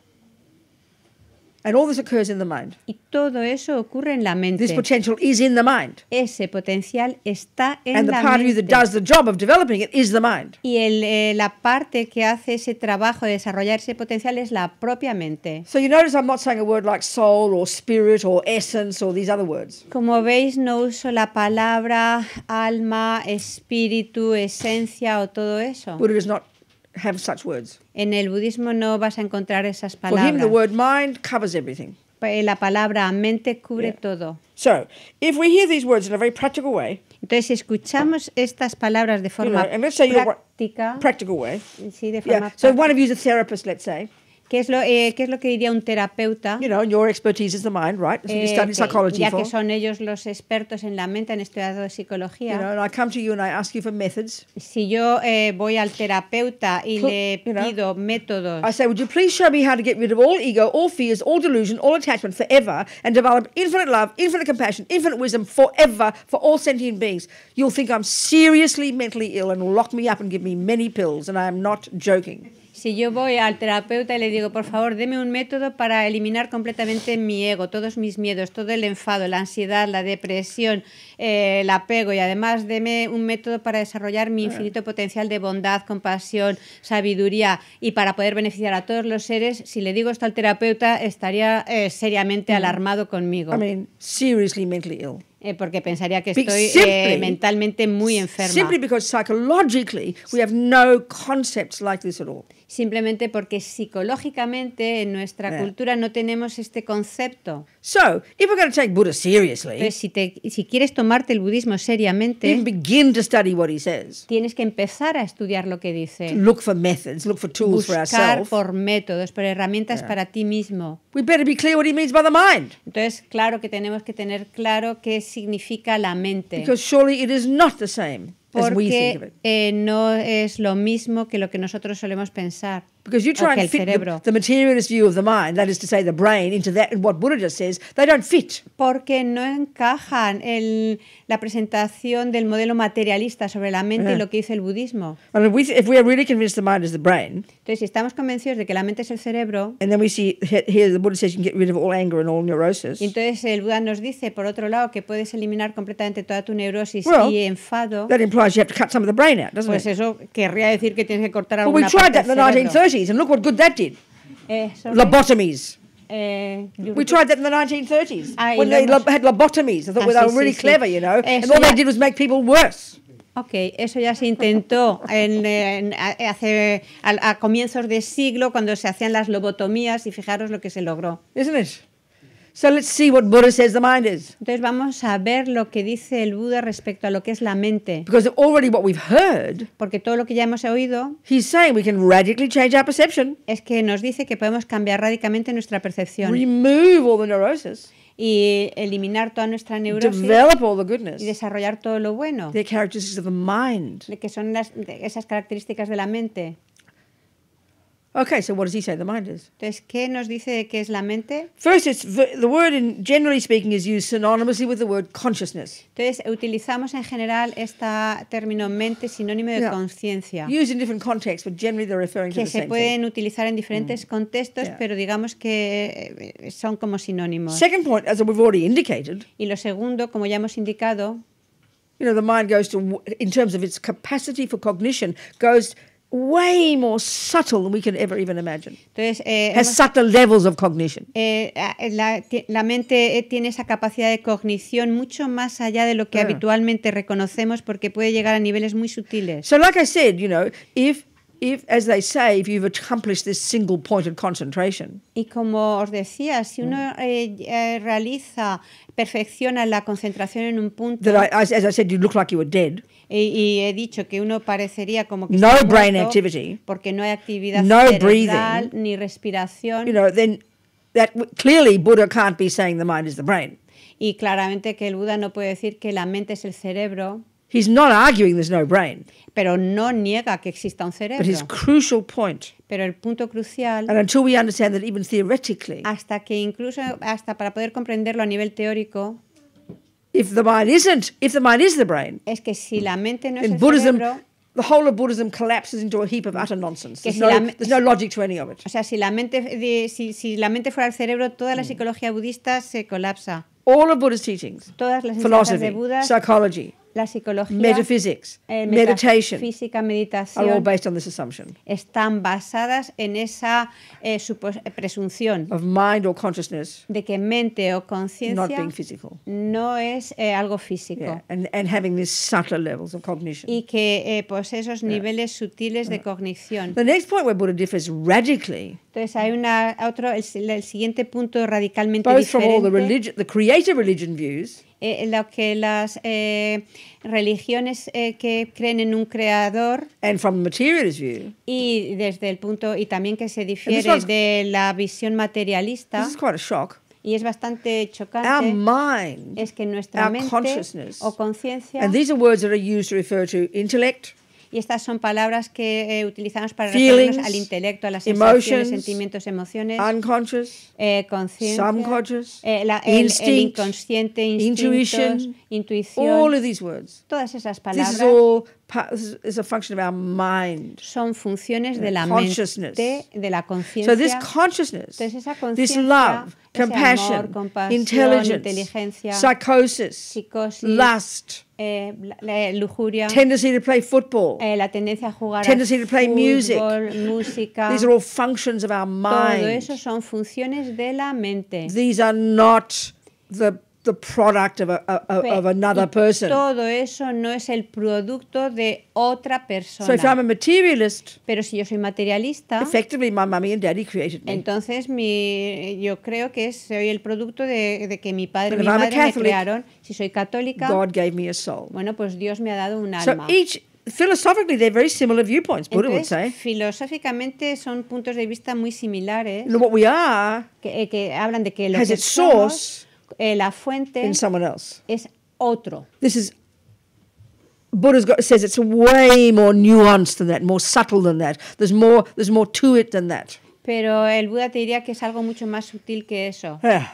S1: And all this occurs in the mind.
S2: Y todo eso ocurre en la
S1: This
S2: mente.
S1: potential is in the mind.
S2: Ese potencial está en
S1: And the
S2: la
S1: part of you that
S2: mente.
S1: does the job of developing it is the mind.
S2: Y el, eh, la parte que hace ese trabajo de desarrollar ese potencial es la propia mente.
S1: So you notice I'm not saying a word like soul or spirit or essence or these other words.
S2: Como veis, no uso la palabra alma, espíritu, esencia o todo eso.
S1: Buddha does not have such words.
S2: En el budismo no vas a encontrar esas
S1: For him, the word mind covers everything.
S2: Eh, la palabra mente cubre
S1: Yeah.
S2: todo.
S1: So if we hear these words in a very practical way,
S2: Entonces, si escuchamos estas palabras de forma
S1: know, and let's say you're
S2: práctica,
S1: practical way,
S2: sí, de forma
S1: yeah. So one of you is a therapist, let's say,
S2: ¿qué, es lo, eh, ¿qué es lo que diría un terapeuta?
S1: you know, your expertise is the mind, right? You
S2: Eh, que-
S1: psychology
S2: ya
S1: for.
S2: que son ellos los expertos en la mente, han estudiado
S1: You
S2: psicología.
S1: know, and I come to you and I ask you for methods.
S2: Si yo eh, voy al terapeuta y
S1: Pl-
S2: le
S1: you know,
S2: pido métodos,
S1: I say, would you please show me how to get rid of all ego, all fears, all delusion, all attachment forever and develop infinite love, infinite compassion, infinite wisdom forever for all sentient beings? You'll think I'm seriously mentally ill and lock me up and give me many pills, and I am not joking.
S2: Si yo voy al terapeuta y le digo, por favor, deme un método para eliminar completamente mi ego, todos mis miedos, todo el enfado, la ansiedad, la depresión, eh, el apego y además deme un método para desarrollar mi infinito potencial de bondad, compasión, sabiduría y para poder beneficiar a todos los seres, si le digo esto al terapeuta estaría eh, seriamente alarmado conmigo.
S1: I mean, seriously mentally ill.
S2: Eh, porque pensaría que estoy eh,
S1: simply-
S2: mentalmente muy enferma.
S1: Simply because psychologically we have no concepts like this at all.
S2: Simplemente porque psicológicamente en nuestra
S1: Yeah.
S2: cultura no tenemos este concepto.
S1: So, if we're going to take Buddha seriously,
S2: Entonces, si, te- si quieres tomarte el budismo seriamente,
S1: begin to study what he says,
S2: tienes que empezar a estudiar lo que dice.
S1: look for methods, look for tools for
S2: Buscar
S1: ourselves.
S2: por métodos, por herramientas para ti mismo.
S1: We better be clear what he means by the mind,
S2: Entonces, claro que tenemos que tener claro qué significa la mente.
S1: because surely it is not the same
S2: Porque eh, no es lo mismo que lo que nosotros solemos pensar.
S1: Because you try
S2: okay,
S1: and fit the, materialist view of the mind, that is to say the brain, into that and what Buddha just says, they don't fit.
S2: Porque no encajan el, la presentación del modelo materialista sobre la mente y lo que dice el budismo.
S1: If, we, are really convinced the mind is the brain,
S2: entonces si estamos convencidos de que la mente es el cerebro,
S1: and then we see here the Buddha says you can get rid of all anger and all neurosis.
S2: Entonces el Buda nos dice por otro lado que puedes eliminar completamente toda tu neurosis y enfado.
S1: That implies you have to cut some of the brain out, doesn't
S2: pues
S1: it?
S2: Pues eso querría decir que tienes que cortar
S1: we tried that 1930s. 30s, and look what good that did.
S2: Eh,
S1: lobotomies.
S2: Eh,
S1: we tried that in the 1930s
S2: ah,
S1: when they lo had lobotomies. I thought well, ah,
S2: sí, they
S1: were really
S2: sí,
S1: clever, you know, eh,
S2: Eso and
S1: all they did was make people worse.
S2: Ok, eso ya se intentó en, en, hace, a, a, comienzos de siglo cuando se hacían las lobotomías y fijaros lo que se logró.
S1: Isn't it? So let's see what Buddha says the mind is.
S2: Entonces vamos a ver lo que dice el Buda respecto a lo que es la mente,
S1: Because already what we've heard,
S2: porque todo lo que ya hemos oído
S1: he's saying we can radically change our perception,
S2: es que nos dice que podemos cambiar radicalmente nuestra percepción
S1: remove all the neurosis,
S2: y eliminar toda nuestra neurosis
S1: develop all the goodness.
S2: y desarrollar todo lo bueno,
S1: They're characteristics of the mind.
S2: que son las, esas características de la mente.
S1: Okay, so what does he say the mind is?
S2: Entonces, ¿qué nos dice qué es la mente?
S1: First, it's the word, in generally speaking, is used synonymously with the word consciousness,
S2: Entonces, utilizamos en general esta término mente sinónimo de
S1: Yeah.
S2: conciencia.
S1: used in different contexts, but generally they're referring to
S2: que
S1: the
S2: se
S1: same thing.
S2: pueden utilizar en diferentes contextos,
S1: Yeah.
S2: pero digamos que eh, son como sinónimos.
S1: Second point, as we've already indicated,
S2: Y lo segundo, como ya hemos indicado,
S1: you know, the mind goes to, in terms of its capacity for cognition, goes way more subtle than we can ever even imagine.
S2: entonces eh,
S1: Has
S2: hemos-
S1: subtle levels of cognition.
S2: eh, eh, la, la mente eh, tiene esa capacidad de cognición mucho más allá de lo que
S1: Yeah.
S2: habitualmente reconocemos porque puede llegar a niveles muy sutiles.
S1: So, like I said, you know, if, if, as they say, if you've accomplished this single pointed concentration,
S2: Y como os decía, si uno eh, eh, realiza, perfecciona la concentración en un punto,
S1: that I, as, as I said, you look like you were dead,
S2: y, y he dicho que uno parecería como que
S1: No brain activity.
S2: porque no hay actividad
S1: No
S2: cerebral
S1: breathing.
S2: ni respiración
S1: you know, then that clearly Buddha can't be saying the mind is the brain.
S2: y claramente que el Buda no puede decir que la mente es el cerebro
S1: He's not arguing there's no brain,
S2: pero no niega que exista un
S1: but
S2: cerebro.
S1: his crucial point,
S2: Pero el punto crucial,
S1: and until we understand that even theoretically,
S2: hasta que incluso, hasta para poder comprenderlo a nivel teórico,
S1: if the mind isn't, if the mind is the brain,
S2: es que si la mente no es
S1: in
S2: el
S1: Buddhism,
S2: cerebro,
S1: the whole of Buddhism collapses into a heap of utter nonsense. There's
S2: si
S1: no, there's no logic to any of it.
S2: o sea, si la mente, de- si, si la mente fuera el cerebro, toda
S1: Mm.
S2: la psicología budista se colapsa.
S1: All of Buddha's teachings,
S2: Todas las enseñanzas
S1: philosophy,
S2: de Buda,
S1: psychology,
S2: la psicología,
S1: metaphysics,
S2: eh,
S1: meditation,
S2: metafísica,
S1: are all
S2: meditación,
S1: based on this assumption.
S2: están basadas en esa eh, eh, presunción
S1: of mind or consciousness
S2: de que mente o conciencia no es eh, algo físico.
S1: Yeah, and, and having these subtler levels of cognition.
S2: y que posee esos niveles sutiles de cognición.
S1: The next point where Buddha differs radically,
S2: Entonces hay una otro el, el siguiente punto radicalmente
S1: both from all the
S2: diferente.
S1: religion, the creative religion views,
S2: eh, lo que las eh, religiones eh, que creen en un creador.
S1: And from view,
S2: y desde el punto y también que se difiere de la visión materialista.
S1: This is quite a shock.
S2: y es bastante chocante
S1: mind,
S2: es que nuestra mente o conciencia y estas son palabras que eh, utilizamos para referirnos al intelecto, a las sensaciones,
S1: emotions,
S2: sentimientos, emociones,
S1: unconscious,
S2: eh,
S1: subconscious,
S2: eh, la- el, el
S1: instinct,
S2: inconsciente,
S1: intuition,
S2: intuición,
S1: all of these words.
S2: todas esas
S1: This
S2: palabras
S1: is all is- a function of our mind.
S2: son funciones de la mente, de la
S1: So
S2: conciencia.
S1: this consciousness,
S2: Entonces esa
S1: this love, compassion,
S2: amor,
S1: intelligence, psychosis,
S2: psicosis,
S1: lust,
S2: eh, lujuria,
S1: tendency to play football.
S2: eh, la tendencia a jugar
S1: tendency
S2: al
S1: to play music.
S2: música,
S1: These are all functions of our
S2: todo
S1: mind.
S2: eso son funciones de la mente.
S1: These are not the the product of a,
S2: Pe-
S1: of another person.
S2: Todo eso no es el producto de otra persona.
S1: So if I'm a materialist,
S2: Pero si yo soy materialista,
S1: effectively my mummy and daddy created me.
S2: entonces mi, yo creo que soy el producto de, de que mi padre y mi madre me
S1: Catholic,
S2: crearon. Si soy católica,
S1: God gave me a soul.
S2: bueno, pues Dios me ha dado un
S1: So
S2: alma.
S1: each philosophically they're very similar viewpoints. Buddha would
S2: Entonces,
S1: say.
S2: filosóficamente son puntos de vista muy similares
S1: what we are
S2: que, eh, que hablan de que lo
S1: has
S2: que
S1: its
S2: somos,
S1: source
S2: eh, la fuente
S1: in someone else.
S2: es otro.
S1: This is Buddha says it's way more nuanced than that, more subtle than that. There's more. There's more to it than that.
S2: Pero el Buda te diría que es algo mucho más sutil que eso.
S1: Yeah.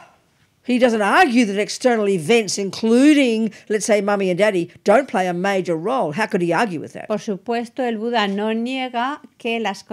S1: He doesn't argue that external events, including, let's say, mummy and daddy, don't play a major role. How could he argue with that?
S2: Por supuesto, el Buda no niega que las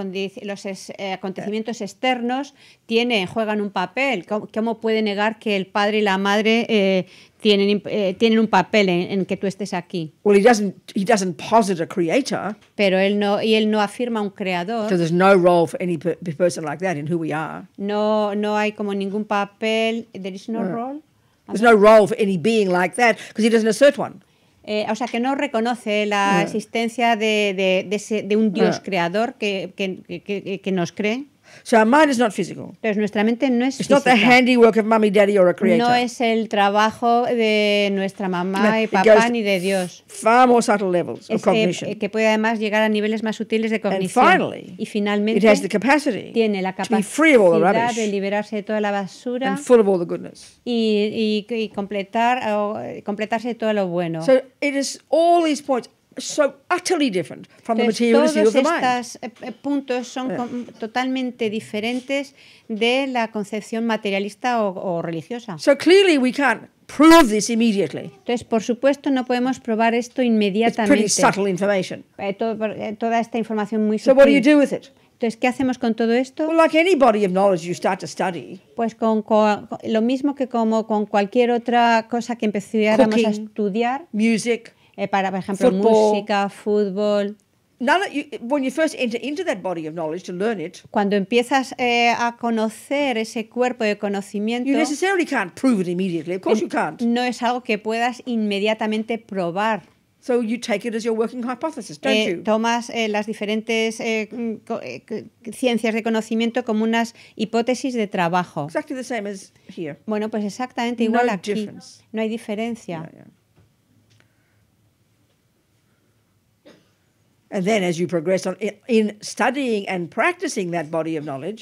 S2: los es- eh, acontecimientos externos tienen, juegan un papel. ¿Cómo, cómo puede negar que el padre y la madre eh, tienen, eh, tienen un papel en, en que tú estés aquí?
S1: Well, he doesn't. He doesn't posit a creator.
S2: Pero él no, y él no afirma un creador.
S1: So there's no role for any per- person like that in who we are.
S2: No, no hay como ningún papel. There is no role.
S1: There's no role for any being like that because he doesn't assert one.
S2: Eh, o sea, que no reconoce la
S1: Ah.
S2: existencia de, de- de ese- de un Dios
S1: Ah.
S2: creador que- que- que- que nos cree.
S1: So our mind is not physical.
S2: Entonces, nuestra mente no es
S1: It's not the handiwork of mummy, daddy, or a creator.
S2: No es el trabajo de nuestra mamá y
S1: It
S2: papá ni de Dios.
S1: Far more subtle levels of cognition.
S2: eh, que puede además llegar a niveles más sutiles de cognición.
S1: finally,
S2: y
S1: it
S2: finalmente
S1: has the capacity
S2: tiene la capacidad de liberarse de toda la basura
S1: and full of all the goodness.
S2: y, y- y completar, o, completarse de todo lo bueno.
S1: So it is all these points so utterly different from the of the mind.
S2: estos eh, eh, puntos son com- totalmente diferentes de la concepción materialista o, o religiosa.
S1: So clearly we can't prove this immediately.
S2: Entonces, por supuesto, no podemos probar esto
S1: It's pretty
S2: inmediatamente.
S1: subtle information.
S2: Eh, todo- eh, toda esta información muy
S1: So what do you
S2: sutil.
S1: do with it?
S2: Entonces, ¿qué hacemos con todo esto?
S1: Well, like any body of knowledge you start to study,
S2: Pues con, co- con- lo mismo que como con cualquier otra cosa que empezáramos a estudiar,
S1: music,
S2: eh, para, por ejemplo,
S1: Football.
S2: música, fútbol. Cuando empiezas eh, a conocer ese cuerpo de conocimiento,
S1: you necessarily can't prove it immediately. Of course you can't.
S2: no es algo que puedas inmediatamente probar.
S1: So you take it as your working hypothesis, don't
S2: Eh,
S1: you?
S2: tomas eh, las diferentes mm, ciencias de conocimiento como unas hipótesis de trabajo.
S1: Exactly the same as here.
S2: Bueno, pues exactamente
S1: No
S2: igual aquí.
S1: difference.
S2: No hay diferencia.
S1: Yeah, yeah. And then as you progress on in, in studying and practicing that body of knowledge,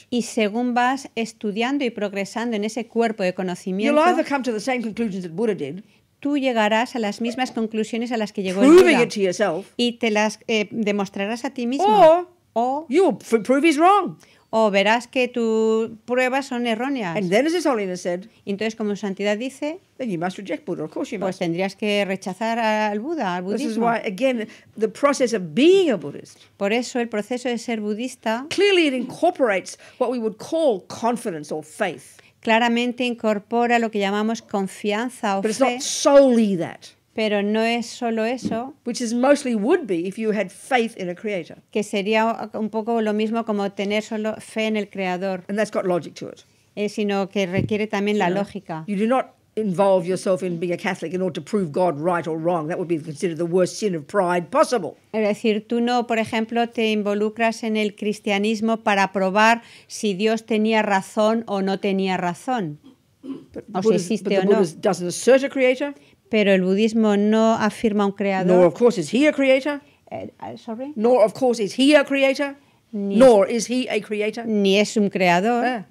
S2: Y según vas estudiando y progresando en ese cuerpo de
S1: you'll
S2: conocimiento,
S1: either come to the same conclusions that Buddha did,
S2: tú llegarás a las mismas conclusiones a las que llegó el
S1: proving
S2: Buda
S1: it to yourself,
S2: y te las eh, demostrarás a ti mismo.
S1: or
S2: O,
S1: you will prove he's wrong.
S2: O verás que tus pruebas son erróneas.
S1: And then, as His Holiness said,
S2: Y entonces, como santidad dice,
S1: then you must reject Buddha. Of course you
S2: pues
S1: must.
S2: tendrías que rechazar al Buda, al
S1: This is
S2: budismo.
S1: why, again, the process of being a Buddhist
S2: Por eso el proceso de ser budista
S1: clearly it incorporates what we would call confidence or faith,
S2: claramente incorpora lo que llamamos confianza o
S1: but it's
S2: fe,
S1: not solely that,
S2: pero no es solo eso,
S1: which is mostly would be if you had faith in a creator,
S2: que sería un poco lo mismo como tener solo fe en el Creador,
S1: and that's got logic to it.
S2: eh, sino que requiere también la lógica.
S1: You do not involve yourself in being a Catholic in order to prove God right or wrong. That would be considered the worst sin of pride possible.
S2: Es decir, tú no, por ejemplo, te involucras en el cristianismo para probar si Dios tenía razón o no tenía razón.
S1: But
S2: O si existe
S1: but the
S2: o no.
S1: Buddhist doesn't assert a creator,
S2: Pero el budismo no afirma un
S1: nor
S2: creador.
S1: of course is he a creator,
S2: Eh, ah, sorry.
S1: nor of course is he a creator,
S2: Ni-
S1: nor is he a creator.
S2: Ni es un creador.
S1: Yeah.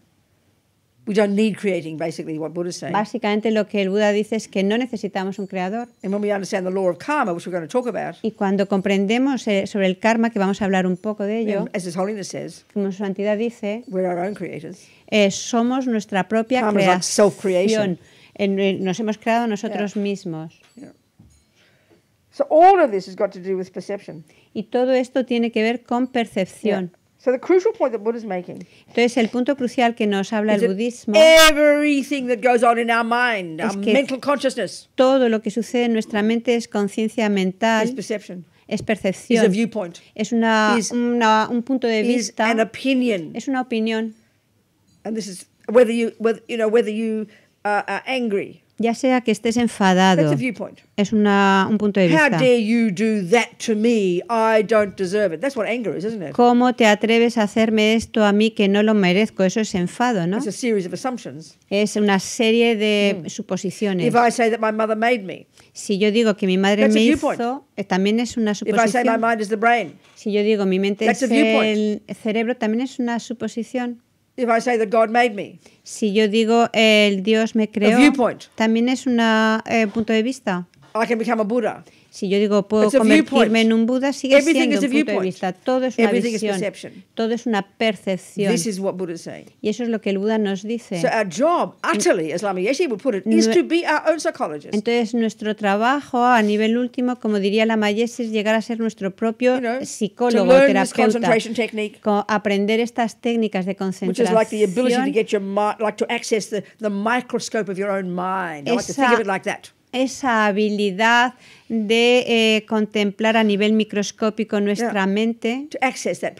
S1: We don't need creating, basically, what Buddha's saying.
S2: Básicamente lo que el Buda dice es que no necesitamos un creador.
S1: And when we understand the law of karma, which we're going to talk about,
S2: Y cuando comprendemos eh, sobre el karma, que vamos a hablar un poco de ello,
S1: as His Holiness says,
S2: como su santidad dice,
S1: we're our own creators.
S2: eh, somos nuestra propia
S1: Karma is like
S2: creación. En- Nos hemos creado nosotros mismos.
S1: So all of this has got to do with perception.
S2: Y todo esto tiene que ver con percepción.
S1: So the crucial point that Buddha's making
S2: Entonces, el punto crucial que nos habla
S1: is
S2: el budismo,
S1: everything that goes on in our mind,
S2: Es
S1: our
S2: que-
S1: mental consciousness,
S2: todo lo que sucede en nuestra mente es conciencia
S1: is
S2: mental,
S1: perception,
S2: es
S1: is a
S2: percepción,
S1: viewpoint,
S2: es una,
S1: is-
S2: una- un punto de
S1: is
S2: vista,
S1: an opinion.
S2: es una opinión.
S1: And this is whether you, whether, you know, whether you uh, are angry.
S2: Ya sea que estés
S1: That's
S2: enfadado,
S1: a viewpoint.
S2: es una, un punto de
S1: How
S2: vista.
S1: dare you do that to me? I don't deserve it. That's what anger is, isn't it?
S2: ¿Cómo te atreves a hacerme esto a mí que no lo merezco? Eso es enfado, ¿no?
S1: It's a series of assumptions.
S2: Es una serie de suposiciones.
S1: If I say that my mother made me,
S2: Si yo digo que mi madre
S1: That's
S2: me hizo, eh, también es una
S1: if I say my
S2: suposición.
S1: mind is the brain,
S2: Si yo digo mi mente
S1: That's
S2: es el cerebro, también es una suposición.
S1: If I say that God made me,
S2: Si yo digo el Dios me creó, también es un punto de vista.
S1: I can become a Buddha.
S2: Si yo digo puedo convertirme en un Buda, sigue
S1: Everything
S2: siendo un punto de vista. Todo es una
S1: Everything is
S2: visión. Todo es una percepción.
S1: This is what Buddha is saying.
S2: Y eso es lo que el Buda nos dice.
S1: So our job, utterly, as Lama Yeshe would put it, is
S2: Nue-
S1: to be our own psychologist.
S2: Entonces, nuestro trabajo a nivel último, como diría la Mayes, es llegar a ser nuestro propio
S1: You know,
S2: psicólogo, terapeuta.
S1: technique,
S2: aprender estas técnicas de
S1: which is like the ability to
S2: concentración,
S1: get your mind, like to access the, the microscope of your own mind. I like to think of it like that.
S2: Esa habilidad de eh, contemplar a nivel microscópico nuestra
S1: Yeah.
S2: mente, acceder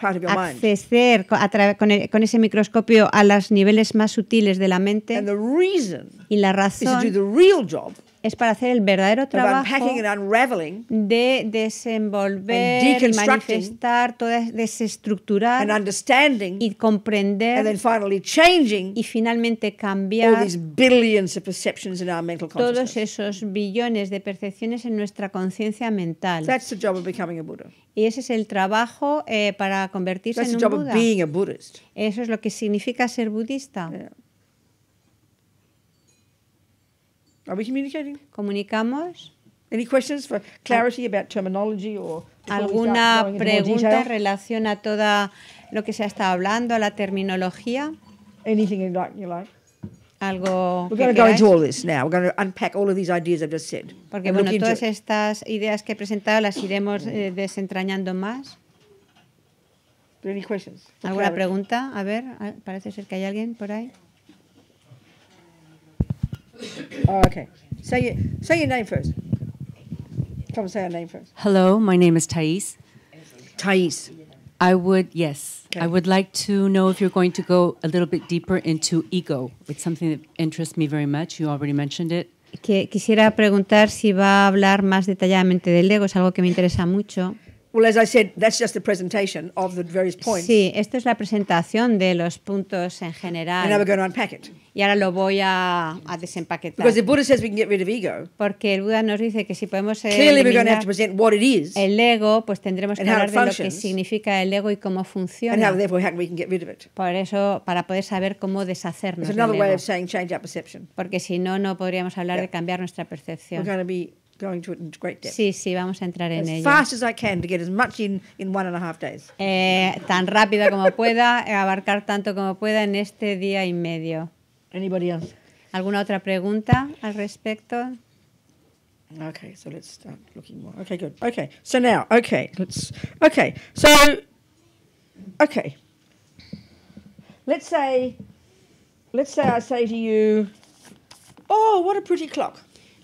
S2: con, con ese microscopio a los niveles más sutiles de la mente.
S1: And the reason
S2: Y la
S1: is to do
S2: razón
S1: the real job
S2: es para hacer el verdadero trabajo de desenvolver,
S1: deconstructing.
S2: manifestar, toda, desestructurar y comprender y finalmente cambiar todos esos billones de percepciones en nuestra conciencia mental.
S1: That's the job of becoming a Buddha.
S2: Y ese es el trabajo eh, para convertirse
S1: That's
S2: en
S1: the
S2: un
S1: job of
S2: Buda.
S1: being a Buddhist.
S2: Eso es lo que significa ser budista.
S1: Yeah. Are we communicating?
S2: ¿Comunicamos?
S1: Any questions for clarity about terminology or
S2: ¿Alguna pregunta en relación a toda lo que se ha estado hablando, a la terminología?
S1: Anything you like, you like.
S2: ¿Algo
S1: We're going to go into all this now. We're going to unpack all of these ideas I've just said.
S2: Porque bueno, todas estas ideas que he presentado las iremos eh, desentrañando más.
S1: Any questions?
S2: ¿Alguna
S1: clarity?
S2: pregunta? A ver, parece ser que hay alguien por ahí.
S1: Oh, okay. Say your, say your name first. Come say our name first.
S3: Hello, my name is Thais.
S1: Thais.
S3: I would, yes,
S1: Okay.
S3: I would like to know if you're going to go a little bit deeper into ego. It's something that interests me very much. You already mentioned it.
S2: Que quisiera preguntar si va a hablar más detalladamente del ego, es algo que me interesa mucho.
S1: Well, as I said, that's just the presentation of the various points.
S2: Sí, esto es la presentación de los puntos en
S1: And now we're
S2: general.
S1: going to unpack it.
S2: Y ahora lo voy a, a desempaquetar. Porque el Buda nos dice que si podemos
S1: we're
S2: eliminar
S1: to present what it is
S2: el ego, pues tendremos que
S1: and
S2: hablar de lo que significa el ego y cómo
S1: and how,
S2: funciona.
S1: therefore, how we can get rid of it.
S2: Por eso, para poder saber cómo deshacernos del ego. Porque si no, no podríamos hablar de cambiar nuestra
S1: We're
S2: percepción.
S1: be going to it in great depth.
S2: Sí, sí, vamos a entrar en
S1: As
S2: ello.
S1: fast as I can to get as much in in one and a half days.
S2: Eh, tan rápido como pueda, <laughs> abarcar tanto como pueda en este día y medio.
S1: Anybody else?
S2: ¿Alguna otra pregunta al respecto?
S1: Okay, so let's start looking more. Okay, good. Okay, so now, okay, let's. Okay, so, okay, let's say, let's say I say to you, oh, what a pretty clock.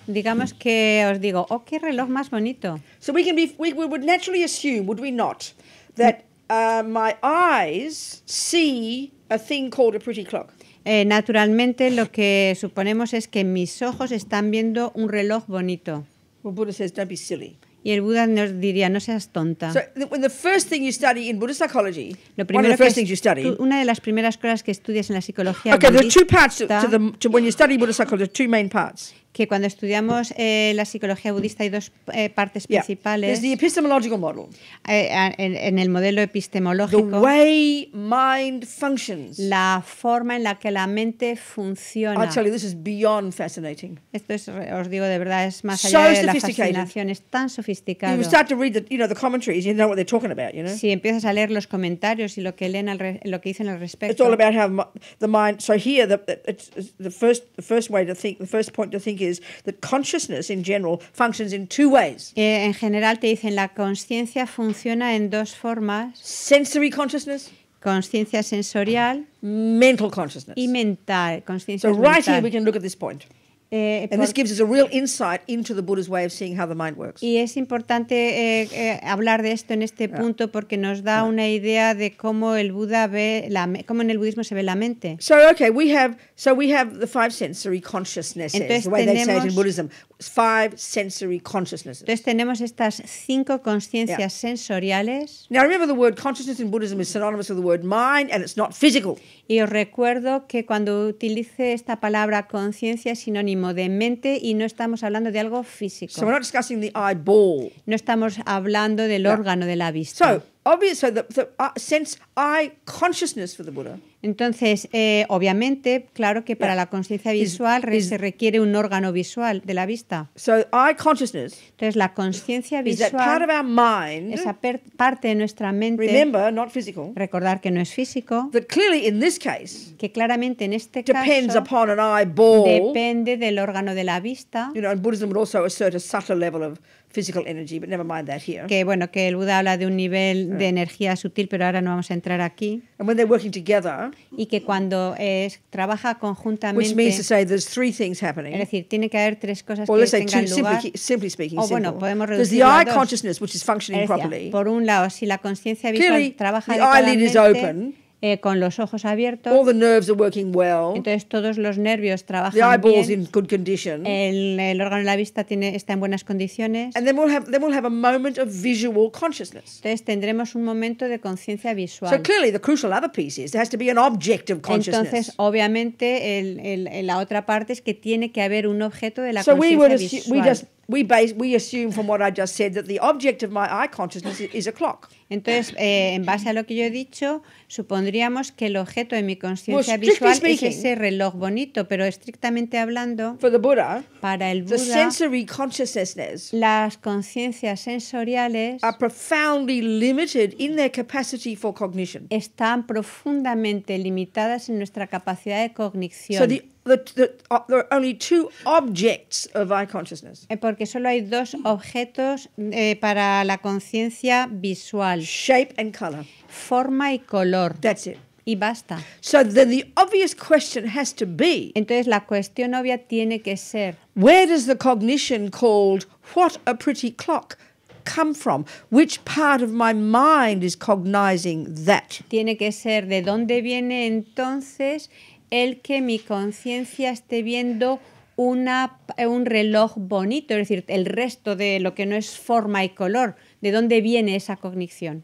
S2: Digamos que os digo, oh, qué reloj más bonito.
S1: So we can be, we, we would naturally assume, would we not, that uh, my eyes see a thing called a pretty clock.
S2: Eh, naturalmente lo que suponemos es que mis ojos están viendo un reloj bonito.
S1: Well, Buddha says, don't be silly.
S2: Y el Buda nos diría, no seas tonta.
S1: So the first thing you study in Buddhist psychology,
S2: Lo
S1: one of the
S2: que
S1: first things you study.
S2: una de las primeras cosas que estudias en la psicología
S1: Okay, there are two parts to,
S2: budista,
S1: to the to when you study Buddhist psychology. There are two main parts.
S2: Que cuando estudiamos eh, la psicología budista hay dos eh, partes principales.
S1: The epistemological model,
S2: Eh, en, en el modelo
S1: the
S2: epistemológico,
S1: way mind functions.
S2: la forma en la que la mente funciona.
S1: You, this is beyond fascinating.
S2: Esto es, os digo de verdad, es más
S1: So
S2: allá de la fascinación, es tan
S1: You
S2: sofisticado.
S1: start to read the, you know, the commentaries, you know what they're talking about. You know,
S2: Si empiezas a leer los comentarios y lo que leen al re- lo que dicen al
S1: it's
S2: respecto,
S1: all about how the mind. So here, the it's, it's the first the first way to think, the first point to think is that consciousness in general functions in two ways:
S2: eh, en general te dicen la conciencia funciona en dos formas,
S1: sensory consciousness,
S2: conciencia sensorial
S1: mental consciousness.
S2: y mental. Conciencia
S1: So right here,
S2: mental.
S1: we can look at this point.
S2: Eh,
S1: And this gives us a real insight into the Buddha's way of seeing how the mind works.
S2: y es importante eh, eh, hablar de esto en este punto porque nos da una idea de cómo el Buda ve la cómo en el budismo se ve la mente.
S1: So okay, we have so we have the five sensory consciousnesses,
S2: Entonces
S1: the way they say it in
S2: tenemos-
S1: Buddhism. Five sensory consciousnesses.
S2: Entonces tenemos estas cinco conciencias sensoriales
S1: Now remember, the word consciousness in Buddhism is synonymous with the word mind, and it's not physical.
S2: y os recuerdo que cuando utilice esta palabra conciencia es sinónimo de mente y no estamos hablando de algo físico.
S1: So we're not discussing the eyeball.
S2: No estamos hablando del
S1: Yeah.
S2: órgano de la vista.
S1: So obvious. So the, the uh, sense eye consciousness for the Buddha
S2: Entonces, eh, obviamente, claro que para
S1: Yeah.
S2: la conciencia
S1: Is-
S2: visual
S1: is-
S2: se requiere un órgano visual de la vista.
S1: So eye consciousness
S2: Entonces, la conciencia
S1: is that part of
S2: visual,
S1: our mind.
S2: esa parte de nuestra mente,
S1: Remember, not physical.
S2: recordar que no es físico,
S1: That clearly, in this case,
S2: que claramente en este
S1: depends
S2: caso
S1: upon an eyeball.
S2: depende del órgano de la vista,
S1: You know, and Buddhism would also assert a subtler level of physical energy, but never mind that here.
S2: que bueno, que el Buda habla de un nivel de energía sutil, pero ahora no vamos a entrar aquí,
S1: And when they're working together,
S2: y que cuando eh, trabaja
S1: which
S2: conjuntamente,
S1: means to say there's three things
S2: es
S1: happening.
S2: decir, tiene que haber tres cosas
S1: Well,
S2: que
S1: two,
S2: tengan
S1: simply,
S2: lugar.
S1: ke- simply speaking,
S2: O bueno, podemos
S1: There's the eye
S2: dos.
S1: consciousness, which is functioning
S2: Es decir,
S1: properly.
S2: por un lado, si la conciencia visual
S1: Clearly,
S2: trabaja
S1: the eyelid is open.
S2: Eh, con los ojos abiertos,
S1: All the nerves are working well.
S2: entonces todos los nervios
S1: The
S2: trabajan
S1: eyeball's
S2: bien,
S1: in good condition.
S2: el, el órgano de la vista tiene, está en buenas condiciones,
S1: And then we'll have then we'll have a moment of visual consciousness.
S2: entonces tendremos un momento de conciencia
S1: So
S2: visual.
S1: clearly, the crucial other piece is there has to be an object of
S2: Entonces,
S1: consciousness.
S2: obviamente, el- el- el- la otra parte es que tiene que haber un objeto de la
S1: So
S2: conciencia
S1: assume, we
S2: visual.
S1: just we base we assume from what I just said that the object of my eye consciousness is, a clock.
S2: Entonces, eh, en base a lo que yo he dicho, supondríamos que el objeto de mi conciencia visual es ese reloj bonito, pero estrictamente hablando,
S1: For the Buddha,
S2: para el
S1: the
S2: Buda,
S1: sensory consciousness
S2: las conciencias sensoriales
S1: are profoundly limited in their capacity for cognition.
S2: están profundamente limitadas en nuestra capacidad de
S1: So
S2: cognición.
S1: the, the, the uh, there are only two objects of eye consciousness:
S2: eh, Porque solo hay dos objetos eh, para la conciencia visual,
S1: shape and color.
S2: forma y color.
S1: That's it.
S2: Y basta.
S1: So then the obvious question has to be:
S2: Entonces la cuestión obvia tiene que ser,
S1: Where does the cognition called "what a pretty clock" come from? Which part of my mind is cognizing that?
S2: tiene que ser de dónde viene entonces el que mi conciencia esté viendo una, un reloj bonito, es decir, el resto de lo que no es forma y color, de dónde viene esa cognición.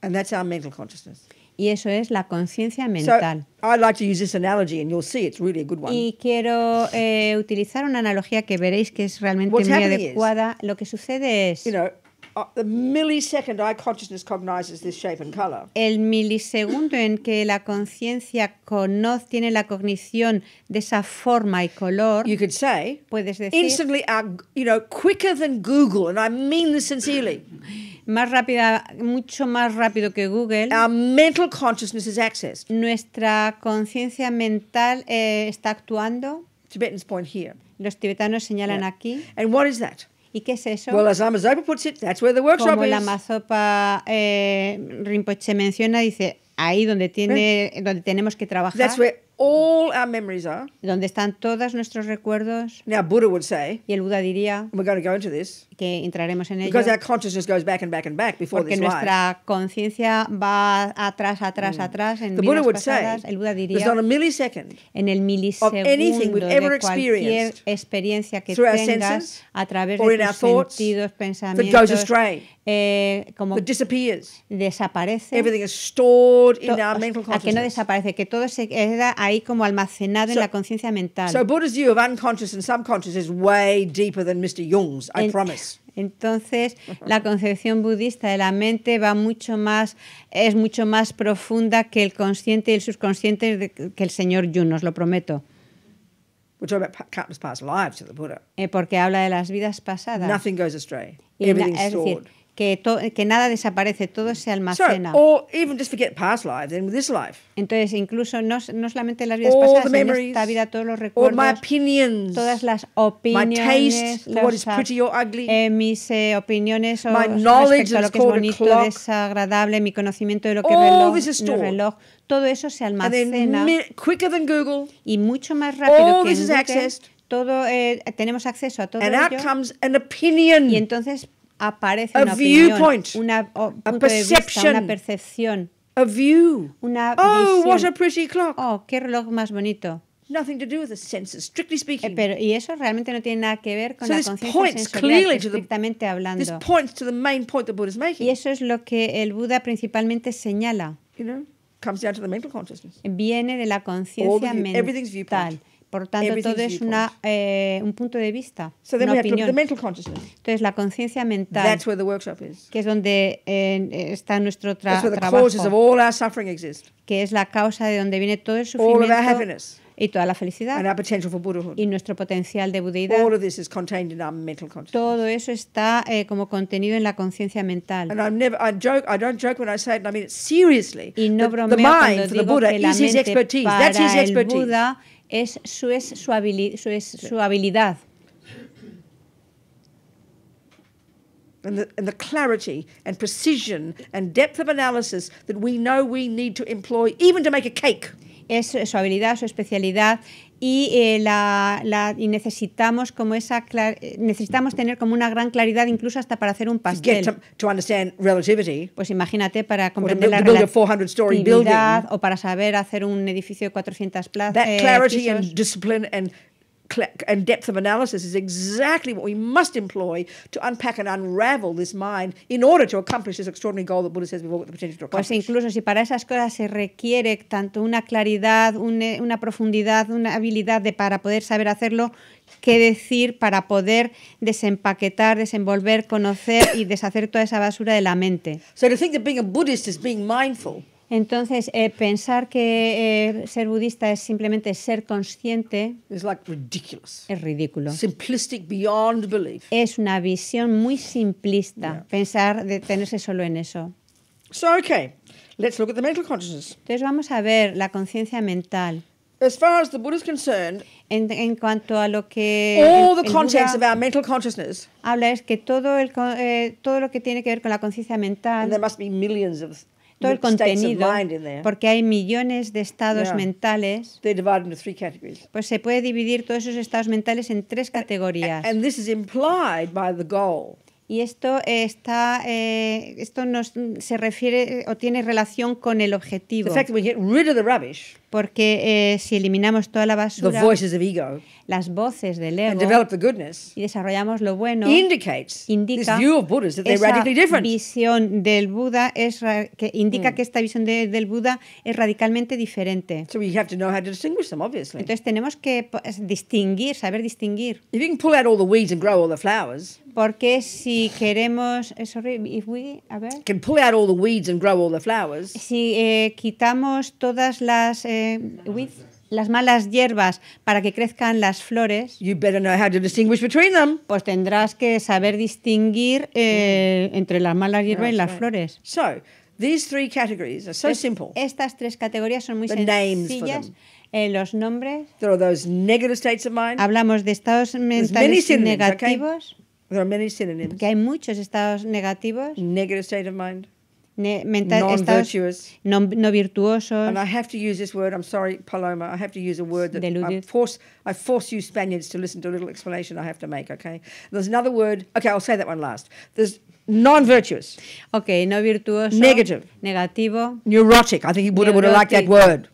S1: And that's our mental consciousness.
S2: Y eso es la conciencia mental.
S1: I'd like to use this analogy, and you'll see it's really a good one.
S2: Y quiero eh, utilizar una analogía que veréis que es realmente
S1: What's
S2: muy
S1: happening is-
S2: adecuada. Lo que sucede es,
S1: You know, uh, the millisecond eye consciousness cognizes this shape and color.
S2: el milisegundo en que la conciencia conoce, tiene la cognición de esa forma y color,
S1: You could say
S2: puedes decir,
S1: instantly, our, you know, quicker than Google, and I mean this sincerely.
S2: más rápida, mucho más rápido que Google,
S1: Our mental consciousness is accessed.
S2: nuestra conciencia mental eh, está actuando.
S1: Tibetans point here.
S2: Los tibetanos señalan
S1: Yeah.
S2: aquí.
S1: And what is that?
S2: ¿Y qué es eso?
S1: Well, as Lama puts it, that's where the workshop
S2: Como la. Mazopa eh, Rinpoche menciona, dice, ahí donde, tiene, donde tenemos que trabajar,
S1: That's where all our memories are.
S2: donde están todos nuestros recuerdos.
S1: Now, Buddha would say,
S2: Y el Buda diría
S1: we're going to go into this,
S2: que entraremos en ello,
S1: because our consciousness goes back and back and back before
S2: porque
S1: this
S2: nuestra conciencia va atrás, atrás, atrás en
S1: The Buddha
S2: vidas
S1: would say.
S2: El Buda
S1: there's
S2: diría
S1: not a millisecond
S2: en el
S1: anything we've
S2: milisegundo
S1: ever
S2: de cualquier experiencia que
S1: through our
S2: tengas
S1: senses
S2: a través
S1: or
S2: de
S1: in our
S2: tus
S1: thoughts
S2: sentidos,
S1: that goes
S2: pensamientos,
S1: astray,
S2: eh, como
S1: that disappears.
S2: desaparece.
S1: Everything is stored in our mental
S2: a que no
S1: consciousness.
S2: desaparece, que todo se queda ahí como almacenado en
S1: So-
S2: la conciencia mental.
S1: So Buddha's view of unconscious and subconscious is way deeper than Mr. Jung's, I promise.
S2: Entonces, la concepción budista de la mente va mucho más, es mucho más profunda que el consciente y el subconsciente de- que el señor Jung, os lo prometo,
S1: We're talking about countless past lives of the Buddha.
S2: eh, porque habla de las vidas pasadas.
S1: Nothing goes astray. Everything's stored.
S2: Que, nada desaparece, todo se
S1: So,
S2: almacena.
S1: or even just forget past lives, then with this life.
S2: Entonces, incluso no, no solamente las vidas
S1: All
S2: pasadas, en
S1: memories,
S2: esta vida todos los
S1: my
S2: recuerdos,
S1: opinions,
S2: todas las
S1: my
S2: opiniones,
S1: taste for what is pretty or ugly,
S2: eh, mis eh, opiniones
S1: My knowledge
S2: respecto a lo que es bonito,
S1: clock.
S2: desagradable, mi conocimiento de lo que es reloj,
S1: this is
S2: no
S1: stored.
S2: reloj, todo eso se
S1: and then
S2: almacena
S1: quicker than Google,
S2: y mucho más rápido
S1: all
S2: que en
S1: this is
S2: Google,
S1: accessed.
S2: todo eh, tenemos acceso a todo
S1: and out
S2: ello
S1: comes an opinion.
S2: y entonces aparece
S1: A
S2: una opinión,
S1: viewpoint,
S2: una o-
S1: a
S2: punto de vista,
S1: perception.
S2: una percepción,
S1: a view.
S2: una
S1: Oh, what
S2: visión.
S1: a pretty clock.
S2: Oh, qué reloj más bonito.
S1: Nothing to do with the senses, strictly
S2: Eh,
S1: speaking.
S2: pero, y eso realmente no tiene nada que ver con
S1: So
S2: la
S1: this
S2: conciencia sensorial,
S1: clearly to the-
S2: estrictamente
S1: this
S2: hablando.
S1: points to the main point the Buddha's making.
S2: Y eso es lo que el Buda principalmente señala.
S1: You know, comes down to the mental consciousness.
S2: Viene de la conciencia
S1: view- everything's
S2: mental.
S1: viewpoint.
S2: Por tanto, todo es una, eh, un punto de vista,
S1: So then
S2: una opinión. Entonces, la conciencia mental,
S1: That's where the workshop is.
S2: que es donde eh, está nuestro tra-
S1: That's where the
S2: trabajo,
S1: causes of all our suffering exist,
S2: que es la causa de donde viene todo el
S1: all of our
S2: sufrimiento
S1: happiness,
S2: y toda la
S1: and
S2: felicidad
S1: our potential for Buddhahood.
S2: y nuestro potencial de budeidad.
S1: All of this is contained in our mental consciousness.
S2: Todo eso está eh, como contenido en la conciencia mental.
S1: And I'm never, I joke, I don't joke when I say it, and I mean it seriously.
S2: Y no
S1: The-
S2: bromeo cuando
S1: mind for the
S2: digo
S1: Buddha
S2: que la mente
S1: expertise.
S2: para
S1: That's his
S2: el
S1: expertise.
S2: Buda es su, es su, habili- su, es su habilidad.
S1: and the, and the clarity and precision and depth of analysis that we know we need to employ even to make a cake.
S2: Es su habilidad, su especialidad y, eh, la, la- y necesitamos como esa eh, necesitamos tener como una gran claridad incluso hasta para hacer un
S1: To to,
S2: pastel.
S1: to understand relativity,
S2: Pues imagínate para
S1: to
S2: comprender la
S1: build- to build a 400-story
S2: relatividad
S1: building.
S2: o para saber hacer un edificio de 400 plazas.
S1: that clarity and discipline and and depth of analysis is exactly what we must employ to unpack and unravel this mind in order to accomplish this extraordinary goal that Buddha says we've all got the potential to
S2: Pues
S1: accomplish.
S2: incluso si para esas cosas se requiere tanto una claridad, un- eh, una profundidad, una habilidad de para poder saber hacerlo, qué decir para poder desempaquetar, desenvolver, conocer y deshacer toda esa basura de la mente.
S1: So to think that being a Buddhist is being mindful
S2: Entonces, eh, pensar que eh, ser budista es simplemente ser consciente
S1: like
S2: es ridículo.
S1: simplistic beyond belief.
S2: Es una visión muy simplista
S1: Yeah.
S2: pensar detenerse solo en eso.
S1: So okay, let's look at the mental consciousness.
S2: Entonces vamos a ver la conciencia mental.
S1: As far as the Buddha is concerned,
S2: En, en cuanto a lo que
S1: all
S2: el-
S1: the
S2: Buda
S1: of our mental consciousness,
S2: habla es que todo, el, eh, todo lo que tiene que ver con la conciencia
S1: and there
S2: mental,
S1: must be millions of
S2: todo el contenido, porque hay millones de estados mentales, pues se puede dividir todos esos estados mentales en tres categorías.
S1: And this is implied by the goal.
S2: Y esto está, eh, esto nos se refiere o tiene relación con el
S1: The
S2: objetivo.
S1: The
S2: Porque eh, si eliminamos toda la
S1: the
S2: basura,
S1: voices of ego,
S2: las voces del
S1: and
S2: ego,
S1: develop the goodness,
S2: y desarrollamos lo bueno,
S1: indicates this
S2: indica
S1: view of Buddhas that they're radically different.
S2: visión del Buda es que indica que esta visión de- del Buda es radicalmente diferente.
S1: So we have to know how to distinguish them, obviously.
S2: Entonces tenemos que pues, distinguir, saber distinguir,
S1: If you can pull out all the weeds and grow all the flowers,
S2: porque si queremos, sorry, if we, a ver,
S1: can pull out all the weeds and grow all the flowers,
S2: si eh, quitamos todas las eh, with- las malas hierbas para que crezcan las flores,
S1: you better know how to distinguish between them.
S2: pues tendrás que saber distinguir eh, entre las malas hierbas y las
S1: right.
S2: flores.
S1: So these three categories are so simple.
S2: Estas tres categorías son muy
S1: The names for
S2: sencillas.
S1: them.
S2: En los nombres
S1: There are those negative states of mind.
S2: hablamos de estados
S1: many
S2: mentales
S1: synonyms, okay?
S2: negativos,
S1: There are many synonyms.
S2: que hay muchos estados negativos,
S1: Negative state of mind,
S2: mental- estados
S1: non-virtuous.
S2: no, no virtuosos.
S1: And I have to use this word. I'm sorry, Paloma. I have to use a word that I force. I force you Spaniards to listen to a little explanation I have to make. Okay. There's another word. Okay, I'll say that one last. There's non-virtuous,
S2: Ok, no virtuoso,
S1: Negative.
S2: negativo,
S1: neurotic. I think Buddha would have liked that word.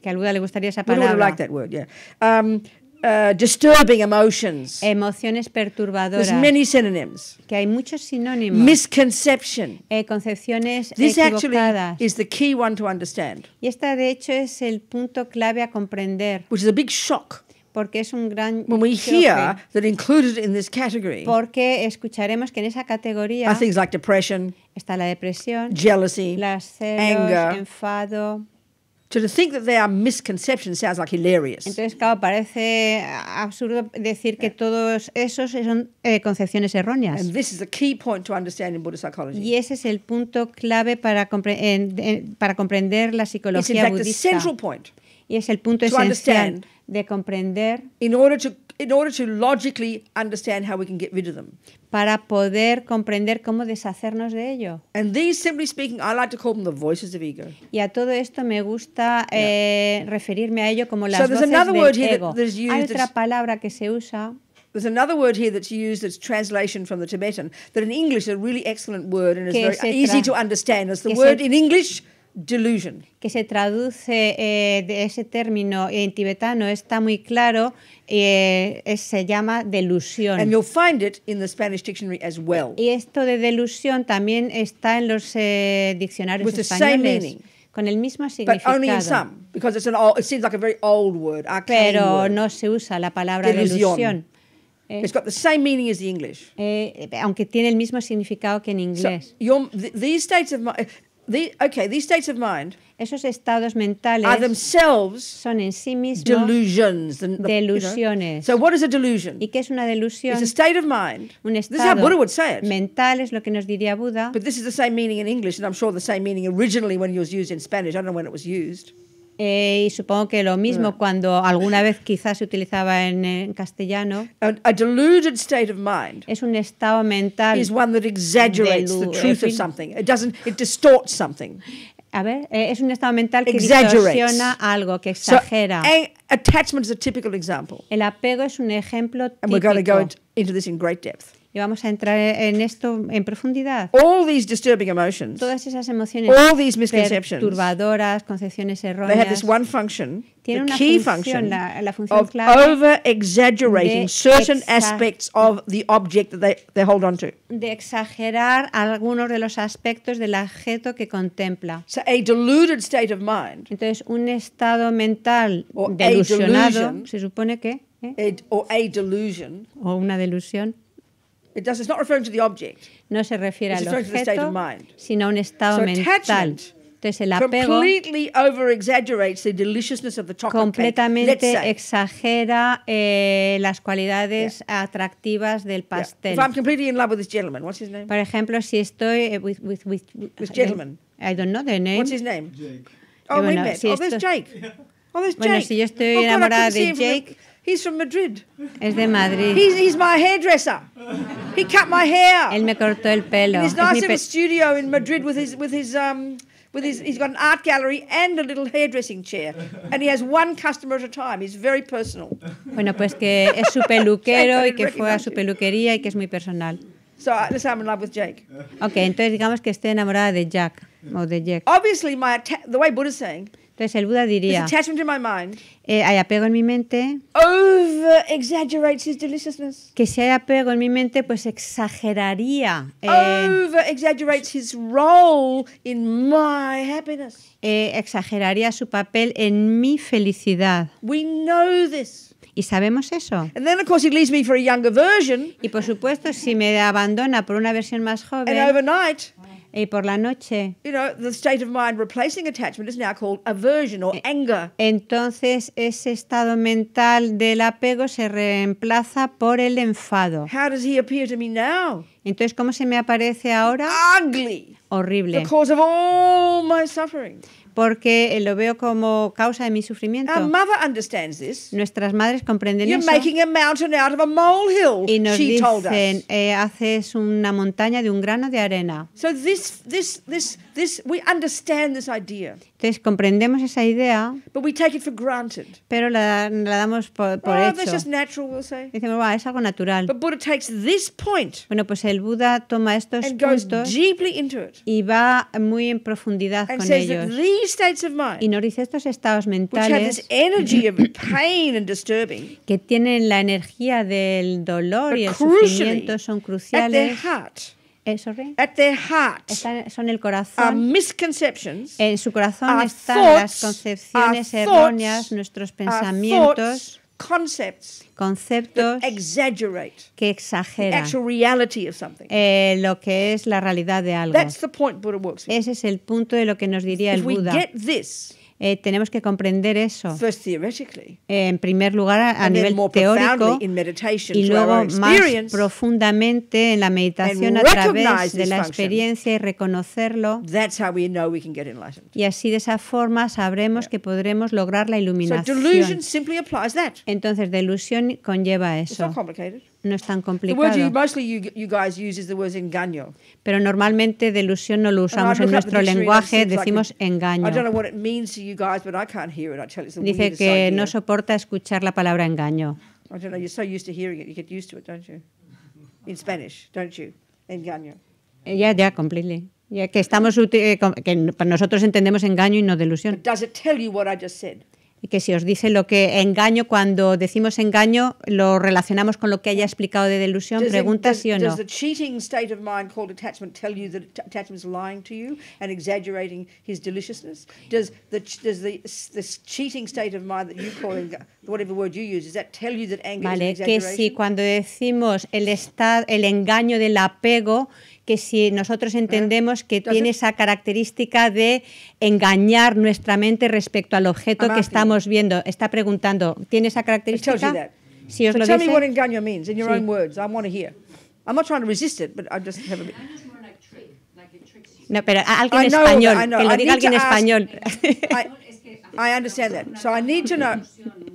S2: que a le gustaría esa
S1: Buddha would have liked that word. Yeah. Um, uh, disturbing emotions.
S2: Emociones perturbadoras,
S1: There's many synonyms.
S2: que hay muchos sinónimos.
S1: Misconception.
S2: eh, concepciones
S1: This actually
S2: equivocadas.
S1: is the key one to understand,
S2: Y esta, de hecho, es el punto clave a comprender,
S1: which is a big shock
S2: porque es un gran
S1: when we
S2: choque,
S1: hear that included in this category
S2: porque escucharemos que en esa categoría
S1: are things like depression,
S2: está la depresión,
S1: jealousy,
S2: las celos,
S1: anger.
S2: enfado.
S1: To think that they are misconceptions sounds like hilarious.
S2: Entonces, claro, parece absurdo decir que todos esos son eh, concepciones erróneas.
S1: And this is a key point to understand in Buddhist psychology.
S2: Y ese es el punto clave para, compre- en- en- para comprender la
S1: It's in
S2: psicología
S1: fact the
S2: budista.
S1: central point.
S2: Y es el punto
S1: to
S2: esencial de comprender
S1: In order to in order to logically understand how we can get rid of them.
S2: para poder comprender cómo deshacernos de ello.
S1: And these, simply speaking, I like to call them the voices of ego.
S2: Y a todo esto me gusta eh, referirme a ello como las
S1: So there's
S2: voces
S1: another word
S2: del
S1: here that- used
S2: Hay otra palabra que se usa
S1: There's another word here that's used as translation from the Tibetan that in English is a really excellent word and is very easy to understand. It's the word in English, delusion.
S2: que se traduce eh, de ese término en tibetano está muy claro, eh, es- se llama delusión.
S1: And you'll find it in the Spanish dictionary as well.
S2: Y esto de delusión también está en los eh, diccionarios
S1: With the same
S2: españoles con el mismo
S1: But only in
S2: significado.
S1: some, because it's an old, it seems like a very old word, arcane
S2: Pero no se usa la palabra
S1: Delusión.
S2: delusión. Eh,
S1: It's got the same meaning as the English.
S2: eh, aunque tiene el mismo significado que en
S1: So
S2: inglés.
S1: your, th- these states of mind, the, okay, these states of mind
S2: Esos estados mentales
S1: are themselves
S2: son en sí mismos.
S1: delusions. the- the- you know.
S2: Delusiones.
S1: So what is a delusion?
S2: ¿Y qué es una delusión?
S1: It's a state of mind.
S2: Un
S1: This is how Buddha would say it.
S2: mental es lo que nos diría Buda.
S1: But this is the same meaning in English, and I'm sure the same meaning originally when it was used in Spanish. I don't know when it was used.
S2: Eh, y supongo que lo mismo cuando alguna vez quizás se utilizaba en, en castellano.
S1: A, a deluded state of mind
S2: Es un estado mental.
S1: is one that exaggerates the truth of something. It doesn't. It distorts something.
S2: A ver, eh, es un estado mental que distorsiona algo, que
S1: So
S2: exagera.
S1: a- attachment is a typical example,
S2: El apego es un ejemplo
S1: and we're going to go
S2: típico.
S1: int- into this in great depth.
S2: Y vamos a entrar en esto en profundidad.
S1: All these disturbing emotions,
S2: Todas esas emociones
S1: all these misconceptions,
S2: perturbadoras, concepciones
S1: they have
S2: erróneas,
S1: this one function,
S2: tienen
S1: the
S2: una
S1: key
S2: función, la, la función
S1: of
S2: clave
S1: over exaggerating
S2: de
S1: certain aspects of the object that they, they hold on to.
S2: de exagerar algunos de los aspectos del objeto que contempla.
S1: So a deluded state of mind
S2: Entonces, un estado mental delusionado,
S1: delusion.
S2: se supone que, ¿eh?
S1: a- or a delusion,
S2: o una delusión,
S1: it does, it's not referring to the object.
S2: no se refiere
S1: It's
S2: al
S1: referring to the state of
S2: objeto,
S1: mind.
S2: sino a un estado
S1: So
S2: mental.
S1: attachment
S2: Entonces, el apego
S1: Completely over exaggerates the deliciousness of the chocolate cake. Let's
S2: completamente exagera eh, las cualidades atractivas del
S1: Yeah.
S2: pastel.
S1: If I'm completely in love with this gentleman, what's his name?
S2: Por ejemplo, si estoy eh, with, with, with,
S1: This gentleman.
S2: I don't know the name.
S1: What's his name? Oh,
S2: Y
S1: we
S2: bueno,
S1: met.
S2: si
S1: oh, there's Jake. Oh, there's
S2: Bueno,
S1: Jake.
S2: si yo estoy
S1: oh, God,
S2: enamorada de Jake.
S1: He's from Madrid.
S2: Es de Madrid.
S1: He's, he's my hairdresser. He cut my hair.
S2: Él me cortó el pelo.
S1: in his nice little studio in Madrid with his with his um with his he's got an art gallery and a little hairdressing chair, and he has one customer at a time. He's very personal.
S2: Bueno, pues que es su peluquero <laughs> y que fue a su peluquería y que es muy personal.
S1: So let's say I'm in love with Jake.
S2: Ok, entonces digamos que estoy enamorada de Jack o de Jack.
S1: Obviously, my the way Buddha's saying
S2: Entonces el Buda diría, eh, hay apego en mi mente,
S1: over exaggerates his deliciousness.
S2: que si hay apego en mi mente, pues exageraría, eh,
S1: Over exaggerates his role in my happiness.
S2: exageraría su papel en mi felicidad.
S1: We know this.
S2: ¿Y sabemos eso?
S1: And then, of course, he leaves me for a younger version.
S2: Y por supuesto, si me abandona por una versión más
S1: And
S2: joven
S1: overnight,
S2: y por la noche,
S1: you know, the state of mind replacing attachment is now called aversion or anger.
S2: entonces ese estado mental del apego se reemplaza por el enfado.
S1: How does he appear to me now?
S2: Entonces, ¿cómo se me aparece ahora?
S1: Ugly. The
S2: Horrible.
S1: cause of all my suffering.
S2: Porque lo veo como causa de mi
S1: Our
S2: sufrimiento.
S1: mother understands this.
S2: Nuestras madres comprenden
S1: You're
S2: eso
S1: making a mountain out of a molehill,
S2: y nos
S1: she told
S2: dicen,
S1: us.
S2: eh, haces una montaña de un grano de arena.
S1: So this, this, this, this, we understand this idea,
S2: Entonces comprendemos esa idea,
S1: but we take it for granted.
S2: pero la, la damos por, por
S1: oh, that's
S2: hecho.
S1: just natural, we'll say.
S2: Decimos, "Buah, es algo natural.
S1: But Buddha takes this point
S2: Bueno, pues el Buda toma estos
S1: and goes
S2: puntos
S1: deeply into it
S2: y va muy en profundidad
S1: and
S2: con
S1: says that
S2: ellos.
S1: these states of mind,
S2: Y nos dice estos estados
S1: which have
S2: mentales
S1: this energy of <clears throat> pain and disturbing,
S2: que tienen la energía del dolor y el
S1: but crucially,
S2: sufrimiento son
S1: at their
S2: cruciales.
S1: heart,
S2: Eh, sorry.
S1: at their heart,
S2: Están- son el
S1: are
S2: corazón.
S1: misconceptions,
S2: En su corazón están
S1: thoughts,
S2: las concepciones erróneas,
S1: thoughts,
S2: nuestros pensamientos,
S1: concepts
S2: conceptos
S1: that exaggerate
S2: que exageran
S1: actual reality of something.
S2: eh, lo que es la realidad de algo.
S1: That's the point Buddha works.
S2: Ese es el punto de lo que nos diría el
S1: we
S2: Buda.
S1: get this,
S2: Eh, tenemos que comprender eso.
S1: first
S2: Eh, en primer lugar, a, nivel teórico
S1: profoundly in meditation
S2: y luego más profundamente en la meditación a través de la experiencia y reconocerlo.
S1: that's how we know we can get enlightened.
S2: Y así de esa forma sabremos que podremos lograr la
S1: So
S2: iluminación.
S1: that.
S2: Entonces, delusión conlleva
S1: It's
S2: eso. No es tan complicado. Pero normalmente delusión no lo usamos en nuestro lenguaje, decimos engaño. Dice que no soporta escuchar la palabra engaño. Ya, ya, completely. Ya que estamos eh, que nosotros entendemos engaño y no delusión. Que si os dice lo que engaño, cuando decimos engaño, lo relacionamos con lo que haya explicado de delusión, pregunta sí o no. Vale, que si cuando decimos el, esta- el engaño del apego, que si nosotros entendemos que
S1: Does
S2: tiene
S1: it-
S2: esa característica de engañar nuestra mente respecto al objeto
S1: I'm
S2: que
S1: asking.
S2: estamos viendo, está preguntando, ¿tiene esa característica? Si os
S1: so
S2: lo
S1: tell me what
S2: dice,
S1: engaño means in your
S2: Sí.
S1: own words. I want to hear. I'm not trying to resist it, but I just have a bit.
S2: no, pero alguien
S1: I
S2: en
S1: know,
S2: español,
S1: I know.
S2: que lo
S1: I
S2: diga alguien español.
S1: I, <laughs> I understand that. So I need to know.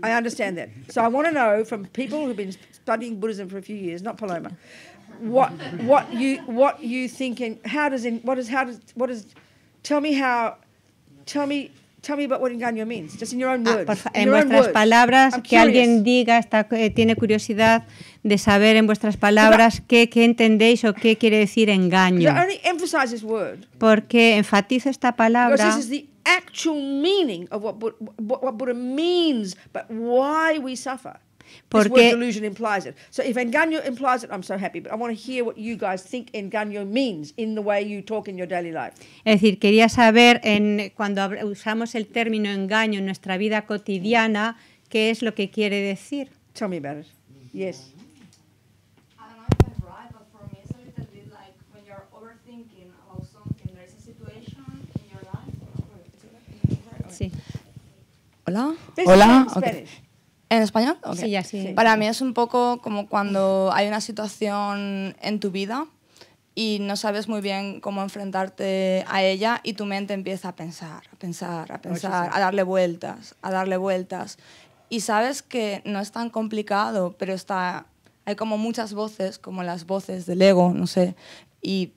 S1: I understand that. So I want to know from people who've been studying Buddhism for a few years, not Paloma, what what you what you think and how does in what is how does what is tell me how tell me tell me about what engaño means just in your own words.
S2: Ah,
S1: words.
S2: por fa-
S1: in
S2: en
S1: your own
S2: vuestras
S1: words.
S2: palabras,
S1: I'm
S2: que alguien
S1: curious.
S2: diga, está, eh, tiene curiosidad de saber en vuestras palabras qué, qué entendéis o qué quiere decir engaño.
S1: I only emphasize this word
S2: Porque enfatizo esta
S1: because
S2: palabra
S1: this is the actual meaning of what, what, what Buddha means, but why we suffer. This word
S2: Porque-
S1: delusion implies it. So if engaño implies it, I'm so happy. But I want to hear what you guys think engaño means in the way you talk in your daily life.
S2: Es decir, quería saber en, cuando usamos el término engaño en nuestra vida cotidiana, qué es lo que quiere decir.
S1: Tell me about it. Yes.
S4: I don't know if I'm right, but for me it's a little bit like when you're overthinking about something, there's a situation in your life.
S2: Sí,
S4: Hola. Hola.
S1: is in
S4: ok.
S1: Spanish.
S4: ¿En español? Ok.
S2: sí, ya sí.
S4: Para mí es un poco como cuando hay una situación en tu vida y no sabes muy bien cómo enfrentarte a ella y tu mente empieza a pensar, a pensar, a pensar, a darle vueltas, a darle vueltas. Y sabes que no es tan complicado, pero está, hay como muchas voces, como las voces del ego, no sé, y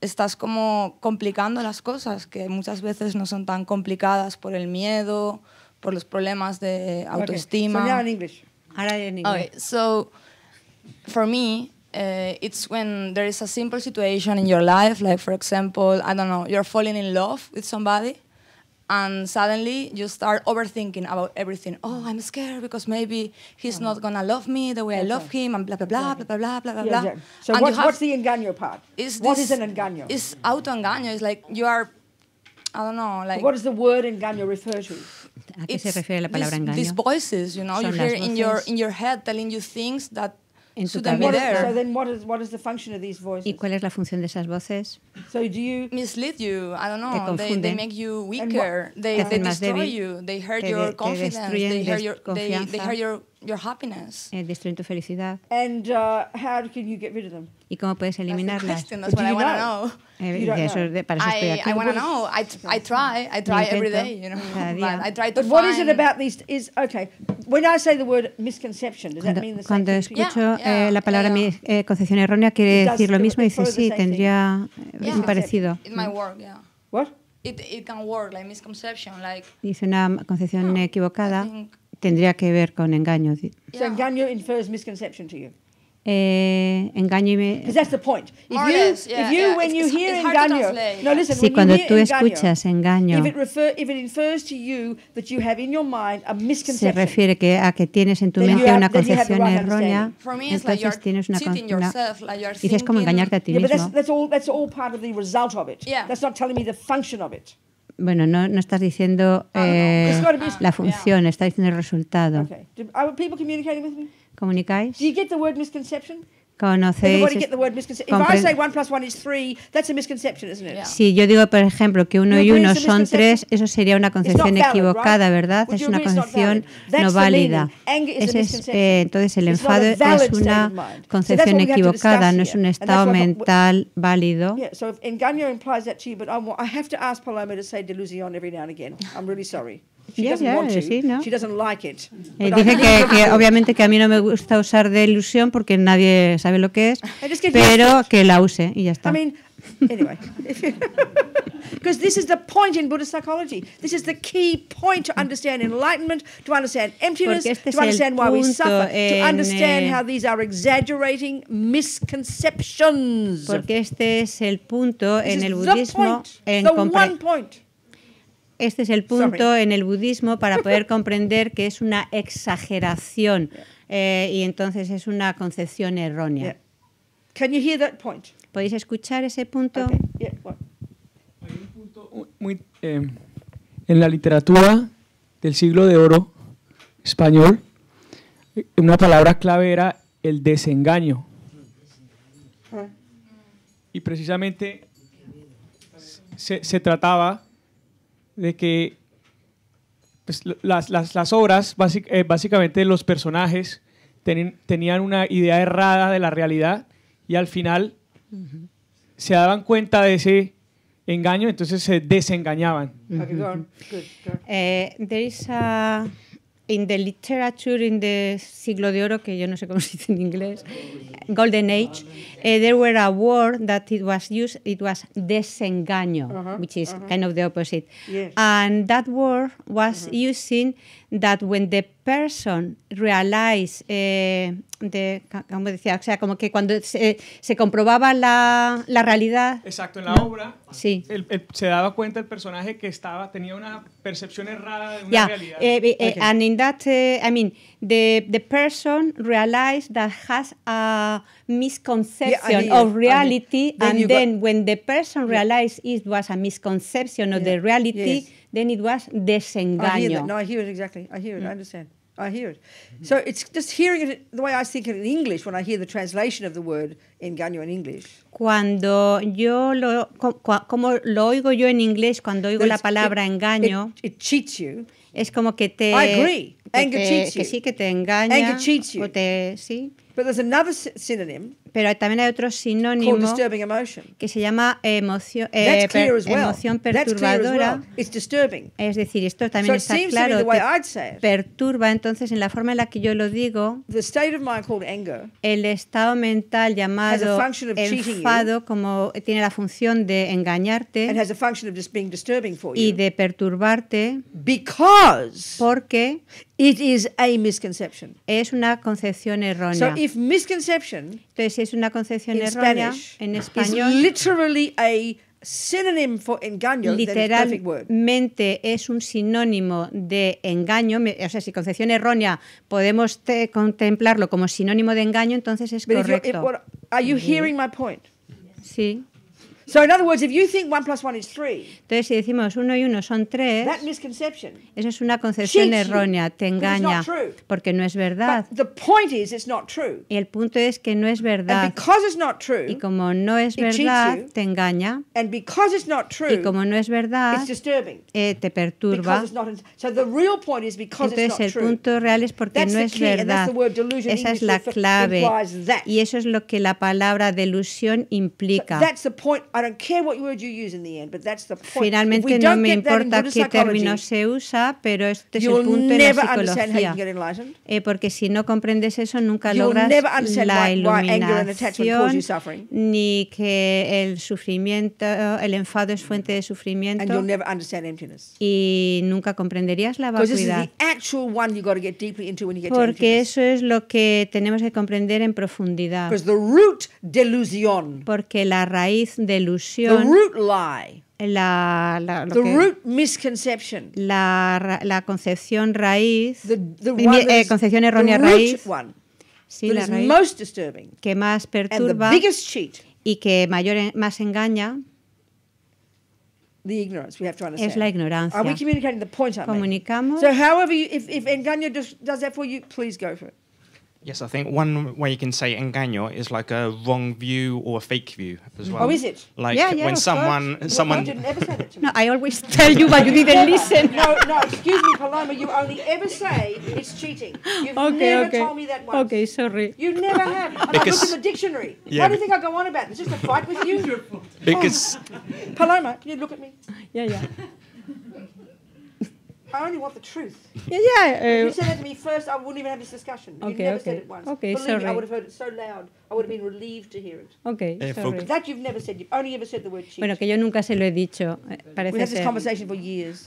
S4: estás como complicando las cosas que muchas veces no son tan complicadas por el miedo, por los problemas de autoestima.
S1: Okay. So now in English.
S2: Ahora en inglés.
S4: Okay, so for me, uh, it's when there is a simple situation in your life, like for example, I don't know, you're falling in love with somebody, and suddenly you start overthinking about everything. Oh, I'm scared because maybe he's uh not gonna love me the way okay. I love him, and blah blah blah blah blah blah blah
S1: yeah,
S4: blah.
S1: Yeah. So
S4: and
S1: what,
S4: have,
S1: what's the engaño part?
S4: Is
S1: what is an engaño?
S4: It's auto engaño. It's like you are, I don't know, like.
S1: What does the word engaño refer to?
S2: ¿A qué se refiere la palabra
S4: these,
S2: engaño?
S4: these voices, you know, you hear in your
S2: voces.
S4: in your head telling you things that
S2: En tu
S4: shouldn't be
S1: What is-
S2: cabeza.
S1: so
S4: there.
S1: then what is, what is the function of these voices?
S2: ¿Y cuál es la función de esas voces?
S1: So do you...
S4: mislead you. I don't know. They,
S2: confunden.
S4: they make you weaker. They,
S2: Te
S4: they
S2: hacen más
S4: destroy
S2: débil.
S4: you. They hurt
S2: Te-
S4: your
S2: te
S4: confidence.
S2: destruyen,
S4: They hurt your they, they
S2: confianza.
S4: hurt your your happiness.
S2: Eh, destruyen tu felicidad.
S1: And uh, how can you get rid of them?
S2: ¿Y cómo puedes
S4: That's the
S2: eliminarlas?
S4: question. That's
S1: But
S4: what
S1: do
S4: I
S1: you
S4: want to
S1: know?
S2: Eh, para eso estoy
S4: I,
S2: aquí.
S4: I want to know. I, I try. I try every day, you know. <laughs>
S2: cada
S4: But
S2: día.
S4: I try to
S1: But what is it about these... Is Okay, when I say the word misconception, does that
S2: Cuando,
S1: mean the same
S2: cuando escucho
S4: Yeah,
S2: eh, la palabra
S4: yeah.
S2: mi- eh, concepción errónea, quiere decir lo mismo.
S1: it's
S2: Dice, sí, tendría eh,
S4: Yeah.
S2: un parecido.
S4: It might work, yeah.
S1: What?
S4: It, it can work, like misconception, like...
S2: Dice una concepción
S4: No,
S2: equivocada, tendría que ver con engaño.
S1: So engaño infers misconception to you.
S2: Eh, engaño y me...
S1: That's engaño, no
S2: cuando tú escuchas engaño, se refiere que a que tienes en tu mente una concepción errónea, entonces tienes una
S4: concepción.
S2: Dices como engañarte a ti mismo. Bueno, no, no estás diciendo eh, la función, estás diciendo el resultado comunicáis?
S1: Do you get the word misconception?
S2: ¿Conocéis? Si yo digo, por ejemplo, que uno y uno son tres, eso sería una concepción equivocada, ¿verdad? Es una concepción no válida. Eh, entonces, el enfado es una concepción equivocada, no es un estado mental válido.
S1: Sí, entonces, engaño implica eso a ti, pero tengo que preguntar a Paloma para decir delusión cada vez y cada vez. Estoy muy To I, I to to. She
S2: Yeah,
S1: doesn't
S2: yeah,
S1: want to.
S2: sí, no.
S1: She doesn't like it.
S2: Eh,
S1: I think
S2: que, que obviamente que a mí no me gusta usar de ilusión porque nadie sabe lo que es,
S1: I to
S2: pero que la use y ya
S1: I
S2: está.
S1: mean, anyway. <laughs> Because this is the point in Buddhist psychology. This is the key point to understand enlightenment, to understand emptiness,
S2: este es
S1: to understand why we suffer, to
S2: en,
S1: understand
S2: eh,
S1: how these are exaggerating misconceptions.
S2: Porque este es el punto
S1: This
S2: en el budismo
S1: point,
S2: en
S1: the one point.
S2: Este es el punto
S1: Sorry.
S2: en el budismo para poder comprender que es una exageración eh, y entonces es una concepción errónea.
S1: Yeah. Can you hear that point?
S2: ¿Podéis escuchar ese punto?
S1: Okay. Yeah.
S5: Hay un punto muy, eh, en la literatura del siglo de oro español, una palabra clave era el desengaño. Y precisamente se, se trataba de que pues, las, las- las obras, básic- eh, básicamente los personajes, tenían una idea errada de la realidad y al final se daban cuenta de ese engaño, entonces se.
S1: Good. Go. on.
S2: Eh, there is a, in the literature in the siglo de oro, que yo no sé cómo se dice en inglés, Golden Age, eh, there were a word that it was used, it was desengaño,
S1: Uh-huh,
S2: which is kind of the opposite.
S1: Yes.
S2: And that word was using that when the person realized, eh, the, como decía, o sea, como que cuando se, se comprobaba la, la realidad,
S5: Exacto, en la obra
S2: sí.
S5: el- el- se daba cuenta el personaje que estaba tenía una percepción errada de una
S2: Yeah,
S5: realidad.
S2: eh, eh, eh,
S1: Okay.
S2: and in that, uh, I mean, the the person realized that has a misconception
S1: hear,
S2: of reality,
S1: Then you
S2: and
S1: got-
S2: then when the person realized it was a misconception of
S1: Yeah,
S2: the reality,
S1: yes.
S2: Then it was
S1: I hear that.
S2: desengaño.
S1: No, I hear it exactly. I hear it. I understand. I hear it. So it's just hearing it the way I think it in English when I hear the translation of the word engaño in English.
S2: Cuando yo lo, como lo oigo yo en inglés, cuando oigo la palabra
S1: it-
S2: engaño,
S1: It, it cheats you.
S2: es como que te...
S1: I agree.
S2: que
S1: Anger
S2: te-
S1: cheats
S2: que
S1: you.
S2: sí, que te engaña.
S1: Anger cheats you.
S2: o te- sí.
S1: But there's another sy- synonym
S2: pero también hay otro sinónimo que se llama eh,
S1: emoción, eh,
S2: per, emoción perturbadora.
S1: Well.
S2: Es decir, esto también
S1: so
S2: está claro. Perturba, entonces, en la forma en la que yo lo digo, el estado mental llamado enfado como tiene la función de engañarte y de perturbarte
S1: Because
S2: porque
S1: it is a misconception.
S2: es una concepción errónea.
S1: So if misconception
S2: entonces, si es una concepción
S1: in
S2: errónea
S1: Spanish
S2: en español,
S1: literally a synonym for engaño,
S2: literalmente es un sinónimo de engaño, o sea, si concepción errónea podemos te- contemplarlo como sinónimo de engaño, entonces es
S1: But if if,
S2: correcto.
S1: what, are you hearing my point?
S2: Sí.
S1: So, in other words, if you think one plus one is three,
S2: Entonces, si decimos uno y uno son tres,
S1: that misconception.
S2: eso es una concepción
S1: cheats you,
S2: errónea, te
S1: because it's
S2: engaña,
S1: not true.
S2: porque no es verdad.
S1: But the point is, it's not true.
S2: Y el punto es que no es
S1: And
S2: verdad.
S1: because it's not
S2: Y
S1: true,
S2: como no es
S1: it cheats
S2: verdad,
S1: you.
S2: te engaña.
S1: and because it's not true,
S2: Y como no es verdad,
S1: it's disturbing.
S2: eh, te perturba.
S1: Because it's not. So the real point is because it's
S2: Entonces
S1: not
S2: el
S1: true.
S2: punto real es porque
S1: That's
S2: no
S1: the
S2: es
S1: key, and that's
S2: verdad.
S1: the word delusion in
S2: Esa es
S1: English
S2: la clave.
S1: implies that.
S2: Y eso es lo que la palabra delusión implica.
S1: That's the point. I don't care what word you use in the end, but that's the point. If we
S2: Finalmente no me importa qué término se usa, pero este es el punto de la psicología. Eh, porque si no comprendes eso, nunca logras la iluminación, ni que el sufrimiento, el enfado es fuente de
S1: And you'll
S2: sufrimiento,
S1: never understand emptiness.
S2: y nunca comprenderías la vacuidad. Porque eso es lo que tenemos que comprender en profundidad. Porque la raíz de
S1: the
S2: ilusión,
S1: root lie,
S2: la, la- lo
S1: the
S2: que-
S1: root misconception,
S2: la, la concepción raíz,
S1: the, the one
S2: eh, concepción
S1: the
S2: errónea
S1: root
S2: raíz,
S1: one
S2: sí, la raíz
S1: most disturbing
S2: que más
S1: and the
S2: perturba
S1: biggest cheat,
S2: y que mayor más engaña
S1: the ignorance. We have to understand.
S2: es la ignorancia.
S1: Are we communicating the point I'm making?
S2: Comunicamos.
S1: So, however, you, if, if engaño does, does that for you, please go for it.
S6: Yes, I think one way you can say engaño is like a wrong view or a fake view as mm. well.
S1: Oh, is it?
S6: Like
S2: Yeah, yeah,
S6: when
S2: of
S6: someone
S1: Well,
S6: someone
S1: you didn't ever say that to <laughs> me.
S2: No, I always tell you, but you didn't listen.
S1: No, no, excuse me, Paloma. You only ever say it's cheating. You've never told me that once.
S2: Okay, sorry.
S1: You never have. And I
S6: Because-
S1: looked in the dictionary.
S6: Yeah,
S1: Why do you think I go on about It's Just a fight with you? <laughs>
S6: because
S1: Paloma, can you look at me?
S2: Yeah, yeah.
S1: I only want the truth. <laughs>
S2: Yeah, yeah.
S1: If you
S2: uh,
S1: said that to me first, I wouldn't even have this discussion. You
S2: Okay,
S1: never
S2: okay.
S1: said it once.
S2: Okay,
S1: Believe me, I would have heard it so loud. I would have been relieved to hear it.
S2: okay,
S6: Eh,
S2: sorry.
S1: That you've never said. You've only ever said the word cheat.
S2: Bueno, que yo nunca se lo he dicho, eh,
S1: we
S2: parece
S1: had this conversation for years.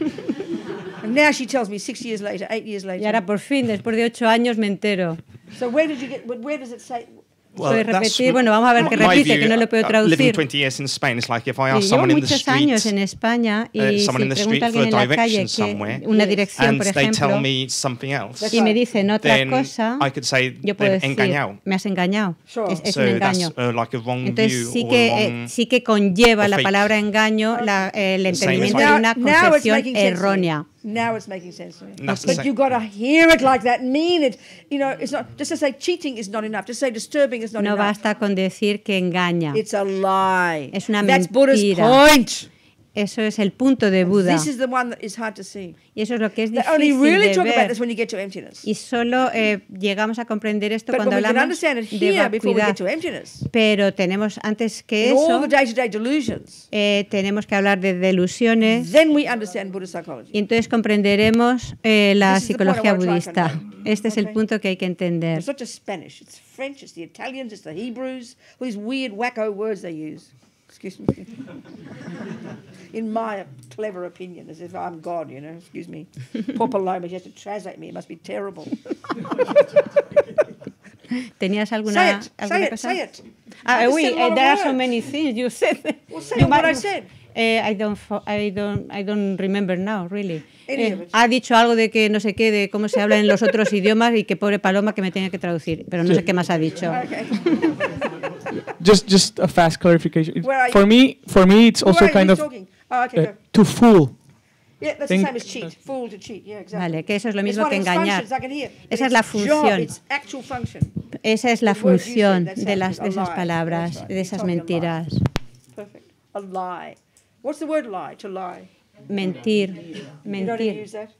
S1: <laughs> and now she tells me six years later, eight years later.
S2: Y ahora por fin, después de ocho años, me entero.
S1: So where did you get? Where does it say?
S2: Puedes
S6: that's
S2: repetir, bueno, vamos a ver qué repite,
S6: view,
S2: que no lo puedo
S6: uh, Living
S2: traducir.
S6: 20 years in Spain, it's like if I
S2: Sí,
S6: ask
S2: llevo
S6: someone in the
S2: muchos
S6: street,
S2: años en España y
S6: uh,
S2: si
S6: in the
S2: pregunta a
S6: street
S2: alguien
S6: for
S2: en la calle que una dirección,
S6: and
S2: por
S6: they tell
S2: ejemplo,
S6: me something else,
S2: y me dicen otra cosa,
S6: I could say
S2: yo puedo decir,
S6: engañado.
S2: me has engañado.
S1: Sure.
S2: Es, es
S6: so
S2: un engaño.
S6: that's uh, like a wrong
S2: Entonces sí que,
S6: a
S2: eh,
S6: wrong
S2: sí que conlleva la palabra engaño la- el entendimiento de una concepción errónea.
S1: Now it's making sense to me. But you've got to hear it like that, mean it. You know, it's not just to say cheating is not enough. Just say disturbing is not
S2: No
S1: enough.
S2: basta con decir que engaña.
S1: It's a lie.
S2: Es una
S1: That's Buddha's point.
S2: Eso es el punto de Buda. Y eso es lo que es difícil
S1: really
S2: de ver. Y solo eh, llegamos a comprender esto
S1: But
S2: cuando hablamos de vacuidad. Pero tenemos, antes que eso,
S1: day-to-day delusions,
S2: eh, tenemos que hablar de delusiones
S1: then we understand Buddhist psychology.
S2: y entonces comprenderemos eh, la
S1: This
S2: psicología budista. Este es el
S1: Okay.
S2: punto que hay que entender.
S1: It's not just Spanish, it's French, it's the Italians, it's the Hebrews, all these weird wacko words they use. Excuse me. <laughs> In my clever opinion, as if I'm God, you know, excuse me. <laughs> Poor Paloma, she has to translate me, it must be terrible. <laughs>
S2: ¿Tenías
S1: say
S2: alguna,
S1: it,
S2: alguna
S1: say it,
S2: cosa?
S1: say it.
S2: Ah, oui,
S1: of
S2: there are so many things you said.
S1: Well, say
S2: You
S1: what
S2: might-
S1: I said.
S2: Eh, I don't, I don't, I don't remember now, really. Eh,
S1: it.
S2: ha dicho algo de que no sé qué, de cómo se habla en los otros idiomas y que pobre Paloma que me tenga que traducir, pero no sé qué más ha dicho.
S1: Okay.
S5: Just just a fast clarification. It-
S1: Where are
S5: for
S1: you?
S5: me, for me, it's also
S1: you?
S5: kind of?
S1: Oh, okay,
S5: uh, to fool.
S1: Yeah, that's
S5: think-
S1: the same as cheat. Fool to cheat. Yeah, exactly.
S2: Vale, que eso es lo mismo que engañar.
S1: functions, I can hear. But
S2: Esa es la
S1: job,
S2: función.
S1: It's actual function.
S2: Esa es la
S1: you
S2: función
S1: that's
S2: de, las, de esas palabras, de
S1: You
S2: esas mentiras.
S1: Perfect. A lie. What's the word lie? To lie.
S2: Mentir,
S1: You don't
S2: mentir.
S1: use that?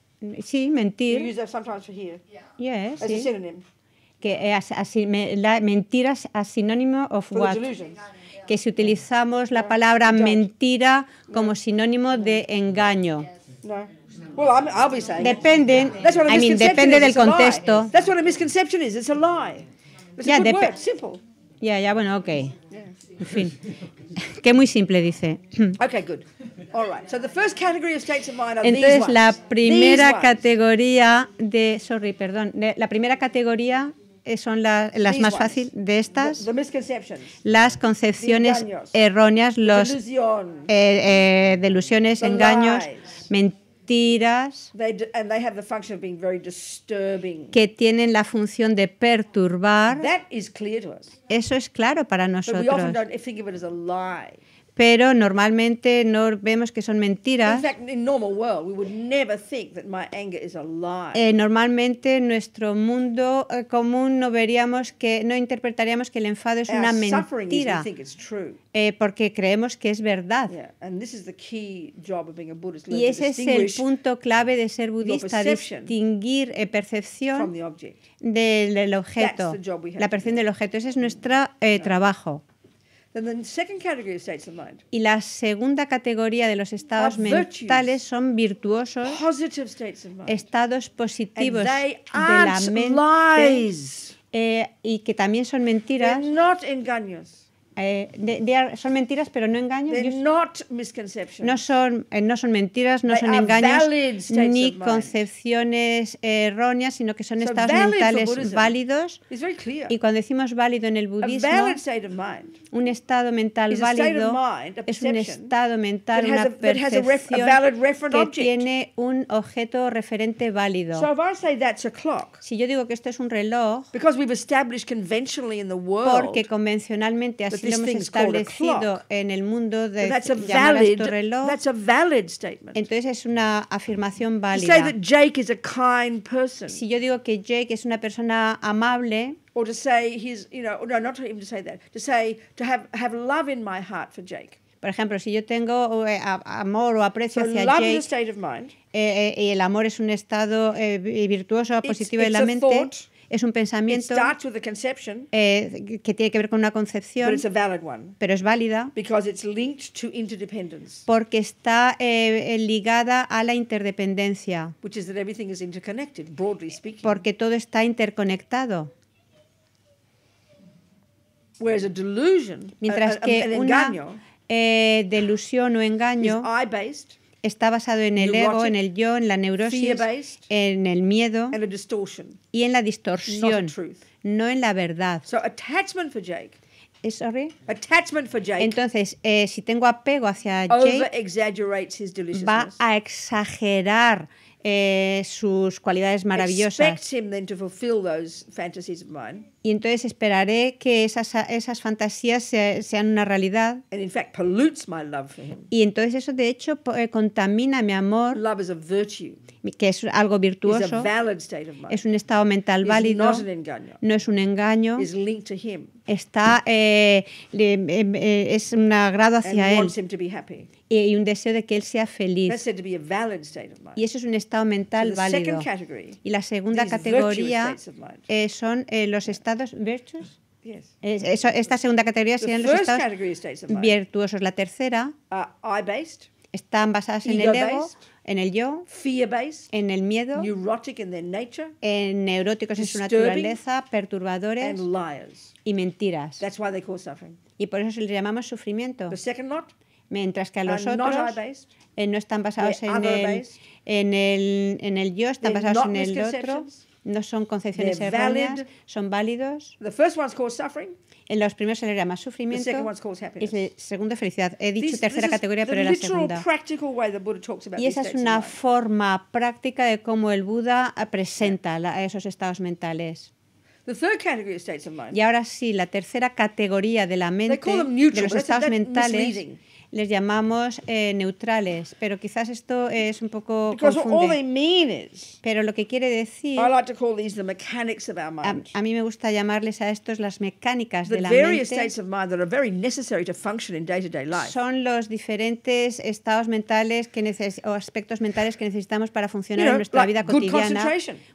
S2: Sí,
S1: You
S2: mentir.
S1: use that sometimes for here
S2: Yes,
S1: as a
S2: sí.
S1: synonym
S2: Que es así, me- la, mentiras a sinónimo of what? Que si utilizamos la palabra mentira como sinónimo de engaño. Depende,
S1: That's what a
S2: I mean,
S1: misconception
S2: depende
S1: is.
S2: del
S1: It's a lie.
S2: contexto.
S1: That's what a misconception is. It's a lie. It's
S2: Yeah,
S1: a
S2: depe-
S1: word. Simple.
S2: Ya, ya, bueno, ok. En fin. Que muy simple dice. <clears throat>
S1: Okay, good. All right. So the first category of states of mind are these
S2: Entonces, la primera categoría de. Sorry, perdón. de- la primera categoría son la- las más fáciles de estas,
S1: The, the
S2: las concepciones
S1: engaños.
S2: erróneas, los
S1: delusion.
S2: eh, eh, delusiones, engaños,
S1: lies.
S2: mentiras,
S1: They d- and they have the function of being very disturbing.
S2: que tienen la función de perturbar.
S1: That is clear to us.
S2: Eso es claro para nosotros, pero normalmente no vemos que son
S1: In
S2: mentiras.
S1: fact, in normal world, we would never think that my anger is a lie.
S2: Eh, normalmente en nuestro mundo eh, común no veríamos que no interpretaríamos que el enfado es una mentira eh, porque creemos que es verdad.
S1: Yeah, and this is the key job of being a Buddhist. learn
S2: Y ese es el punto clave de ser budista, distinguir eh, percepción
S1: the object.
S2: del, del objeto, la percepción del objeto. Ese es nuestro eh, trabajo. Y la segunda categoría de los estados mentales son virtuosos,
S1: positive states of mind.
S2: estados positivos de la mente eh, y que también son mentiras. Eh, de- de ar- son mentiras, pero no engaños.
S1: Not
S2: no son, eh, no son mentiras, no
S1: They
S2: son
S1: are
S2: engaños, ni concepciones erróneas, sino que son
S1: So
S2: estados mentales válidos. Y cuando decimos válido en el budismo,
S1: valid state of mind
S2: un estado mental válido
S1: mind,
S2: es un estado mental, una
S1: has a ref- a
S2: percepción que
S1: object.
S2: tiene un objeto referente válido.
S1: So if I say that's a clock,
S2: Si yo digo que esto es un reloj, porque convencionalmente
S1: that
S2: así lo hemos establecido en el mundo de
S1: a valid
S2: reloj,
S1: that's a valid statement.
S2: entonces es una afirmación
S1: To say
S2: válida.
S1: that Jake is a kind person,
S2: Si yo digo que Jake es una persona amable,
S1: or to say he's, you know, no, not even to say that, to say to have have love in my heart for Jake.
S2: por ejemplo, si yo tengo eh, amor o aprecio
S1: So
S2: hacia
S1: love
S2: Jake,
S1: is a state of mind.
S2: eh, eh, y el amor es un estado eh, vi- virtuoso, positivo de
S1: it's
S2: la mente,
S1: thought.
S2: Es un pensamiento eh, que tiene que ver con una
S1: but
S2: concepción, pero es válida
S1: because it's linked to interdependence,
S2: porque está eh, ligada a la interdependencia,
S1: which is that everything is interconnected, broadly speaking.
S2: porque todo está interconectado.
S1: Whereas a delusion, a-
S2: Mientras
S1: a-
S2: que una eh, delusión o engaño está basado en el ego, en el yo, en la neurosis, en el miedo y en la distorsión, no en la verdad.
S1: So attachment for Jake,
S2: ¿Es Eh, sorry?
S1: attachment for Jake
S2: Entonces, eh, si tengo apego hacia Jake,
S1: his
S2: va a exagerar eh, sus cualidades maravillosas.
S1: Expects him then to fulfill those fantasies of mine,
S2: Y entonces esperaré que esas, esas fantasías se- sean una realidad.
S1: and in fact pollutes my love for him.
S2: Y entonces eso de hecho eh, contamina mi amor,
S1: Love is a virtue,
S2: que es algo
S1: is a
S2: virtuoso,
S1: valid state of mind,
S2: es un estado mental válido,
S1: not an engaño,
S2: no es un engaño,
S1: is linked to him,
S2: está eh, le- eh, eh, es un agrado
S1: and
S2: hacia él
S1: wants him to be happy.
S2: y, un deseo de que él sea
S1: That's
S2: feliz.
S1: said to be a valid state of mind.
S2: Y eso es un estado mental válido. Y la segunda categoría eh, son eh, los estados virtuous.
S1: yes.
S2: Es- eso- esta segunda categoría serían los estados virtuosos. La tercera
S1: I-based,
S2: están basadas en el ego, en el yo,
S1: fear-based,
S2: en el miedo,
S1: neurotic in their nature,
S2: en neuróticos en su naturaleza, perturbadores y mentiras.
S1: That's why they cause suffering.
S2: Y por eso se les llamamos sufrimiento.
S1: The second lot
S2: Mientras que a los otros eh, no están basados en el, en, el, en el yo, están basados en el otro. No son concepciones
S1: They're
S2: erróneas,
S1: valid.
S2: son válidos.
S1: The first one's called suffering.
S2: En los primeros se les llama
S1: The
S2: sufrimiento
S1: second one's called
S2: y
S1: happiness.
S2: el segundo felicidad. He dicho
S1: This-
S2: tercera
S1: this is
S2: categoría,
S1: the
S2: pero era segunda.
S1: practical way the Buddha talks about
S2: Y esa es una forma práctica de cómo el Buda presenta la- esos estados mentales.
S1: The third category of states of mind.
S2: Y ahora sí, la tercera categoría de la mente,
S1: them
S2: de
S1: neutral,
S2: los estados mentales,
S1: misleading.
S2: Les llamamos eh, neutrales, pero quizás esto es un poco
S1: Because all they
S2: confunde.
S1: mean is,
S2: Pero lo que quiere decir,
S1: I like to call these the mechanics of our
S2: a,
S1: mind.
S2: a mí me gusta llamarles a estos las mecánicas
S1: The
S2: de la mente, son los diferentes estados mentales que neces- o aspectos mentales que necesitamos para funcionar
S1: You know,
S2: en nuestra
S1: like
S2: vida cotidiana.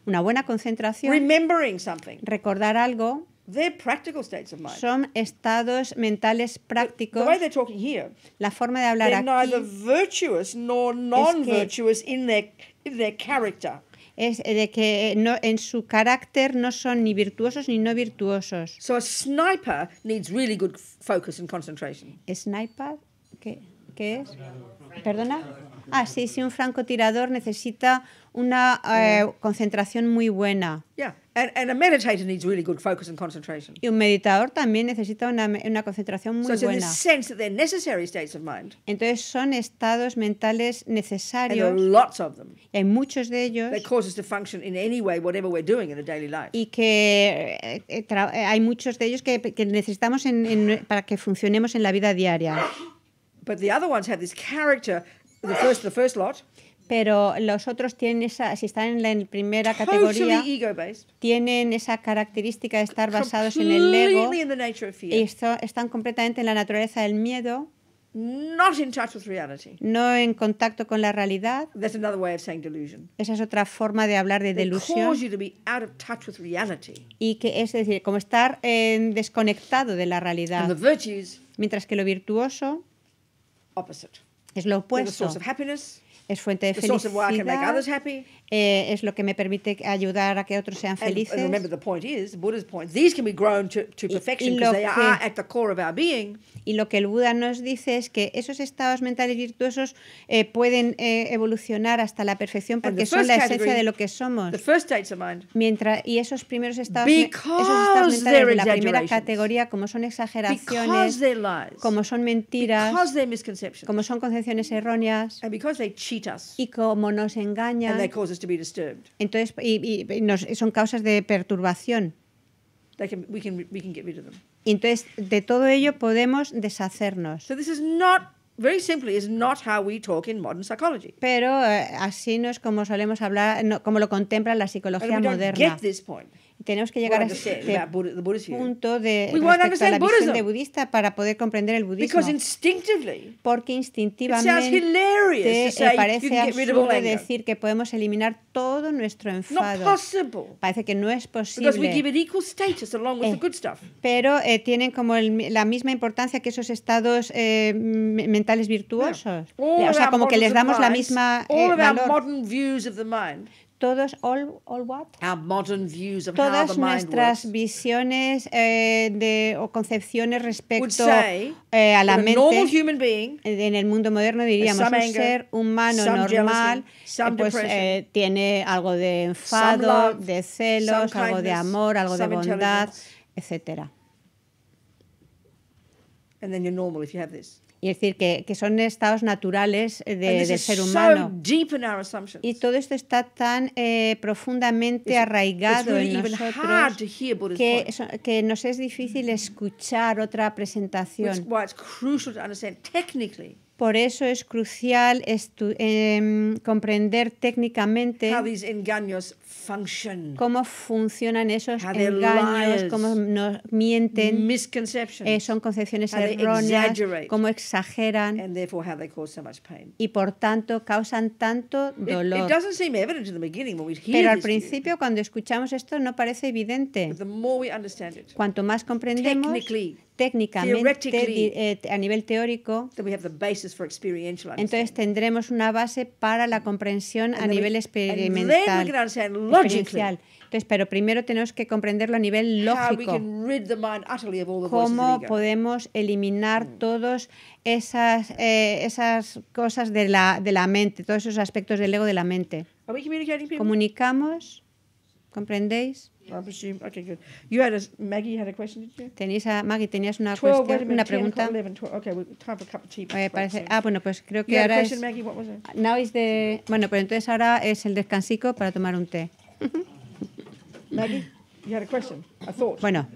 S2: Una buena concentración,
S1: Remembering something.
S2: recordar algo,
S1: They're practical states of mind.
S2: son estados mentales prácticos. La forma de hablar
S1: they're neither
S2: aquí
S1: virtuous nor non-virtuous in their in their character.
S2: es de que no, en su carácter no son ni virtuosos ni no virtuosos.
S1: So a sniper needs really good focus and concentration.
S2: ¿Sniper? ¿Qué, qué es? ¿Perdona? Ah, sí, sí, un francotirador necesita una eh, concentración muy buena.
S1: Yeah. And, and a meditator needs really good focus and concentration.
S2: Y un meditador también necesita una, una concentración
S1: So
S2: muy
S1: it's in this
S2: buena.
S1: sense that they're necessary states of mind.
S2: Entonces son estados mentales
S1: And there are
S2: necesarios,
S1: lots of them.
S2: y hay muchos de ellos,
S1: They cause us to function in any way, whatever we're doing in a daily life.
S2: y que eh, eh, hay muchos de ellos que, que necesitamos en- en- para que funcionemos en la vida diaria.
S1: But the other ones have this character, the first, the first lot,
S2: Pero los otros tienen esa, si están en la primera categoría, tienen esa característica de estar basados en el ego y esto- están completamente en la naturaleza del miedo,
S1: not in touch with reality.
S2: no en contacto con la realidad.
S1: That's another way of saying delusion.
S2: Esa es otra forma de hablar de
S1: They
S2: delusión.
S1: cause you to be out of touch with reality.
S2: Y que es decir, como estar eh, desconectado de la
S1: And the
S2: realidad.
S1: virtues,
S2: Mientras que lo virtuoso
S1: opposite.
S2: es lo
S1: They're the
S2: opuesto.
S1: source of happiness,
S2: Es fuente de felicidad. Eh, es lo que me permite ayudar a que otros sean
S1: And, and
S2: felices.
S1: remember, the point is, Buddha's point, these can be grown to, to perfection
S2: lo
S1: because they
S2: que-
S1: are at the core of our being.
S2: Y lo que el Buda nos dice es que esos estados mentales virtuosos eh, pueden eh, evolucionar hasta la perfección
S1: And
S2: porque son la esencia
S1: category-
S2: de lo que somos.
S1: The first states of mind,
S2: Mientras, y esos primeros estados, me- esos estados mentales de la primera categoría, como son exageraciones,
S1: lies,
S2: como son mentiras, como son concepciones erróneas
S1: and they cheat us,
S2: y como nos
S1: and
S2: engañan,
S1: they cause to be disturbed.
S2: entonces y, y- y nos- son causas de perturbación.
S1: Can, we, can, we can get rid of them.
S2: Entonces de todo ello podemos deshacernos.
S1: So this is not, very simply, is not how we talk in modern psychology.
S2: Pero eh, así no es como solemos hablar, no- como lo contempla la psicología moderna.
S1: get this point,
S2: Y Tenemos que llegar a este punto de respecto a la visión de budista para poder comprender el budismo.
S1: because instinctively,
S2: Porque instintivamente
S1: you
S2: parece absurdo decir que podemos eliminar todo nuestro enfado. Parece que no es posible. Eh. Pero eh, tienen como el- la misma importancia que esos estados eh, mentales virtuosos. O
S1: of
S2: sea,
S1: our
S2: como que les damos la
S1: mind,
S2: misma eh, valor.
S1: The
S2: Todos, all, all what?
S1: modern views of how
S2: Todas
S1: the mind
S2: nuestras
S1: works,
S2: visiones eh, de, o concepciones respecto
S1: say
S2: eh, a la
S1: a
S2: mente
S1: human being
S2: en el mundo moderno diríamos un
S1: anger,
S2: ser humano normal
S1: jealousy,
S2: eh, pues eh, tiene algo de enfado,
S1: love,
S2: de celos, algo de amor, algo de bondad, etcétera.
S1: and then you're normal if you have this.
S2: Y es decir, que, que son estados naturales eh, de, del ser
S1: so
S2: humano.
S1: deep in our assumptions.
S2: Y todo esto está tan eh, profundamente
S1: It's-
S2: arraigado
S1: it's really
S2: en nosotros que, so- que nos es difícil escuchar otra presentación.
S1: is why it's crucial to understand technically
S2: Por eso es crucial em, comprender técnicamente
S1: how these engaños
S2: cómo funcionan esos engaños, cómo nos mienten, eh, son concepciones erróneas, cómo exageran
S1: and therefore how they cause so much pain.
S2: y por tanto causan tanto dolor.
S1: doesn't seem evident in the beginning when we hear
S2: Pero al principio cuando escuchamos esto no parece evidente.
S1: but the more we understand it,
S2: Cuanto más comprendemos
S1: Technically,
S2: técnicamente, eh, a nivel teórico,
S1: then we have the basis for experiential
S2: entonces tendremos una base para la comprensión a nivel experimental. experiencial. Entonces, pero primero tenemos que comprenderlo a nivel lógico.
S1: can rid the mind utterly of all the voices
S2: Cómo podemos eliminar todas esas, eh, esas cosas de la, de la mente, todos esos aspectos del ego de la mente. ¿Comunicamos? ¿Comprendéis?
S1: I presume. Okay, good. You had a Maggie. Had a question, did you?
S2: Tenéis a, Maggie, tenías una,
S1: 12, wait a
S2: cuestión,
S1: minute,
S2: una
S1: 10,
S2: pregunta.
S1: 11, 12. Okay, well, time for a cup of tea.
S2: Eh,
S1: folks,
S2: parece-
S1: so-
S2: ah, bueno, pues creo que
S1: you a
S2: ahora
S1: question,
S2: es...
S1: Maggie? What was it?
S2: Now is the- bueno, pero entonces ahora es el descansico para tomar un té. <laughs>
S1: Maggie, you had a question. I thought.
S2: Bueno,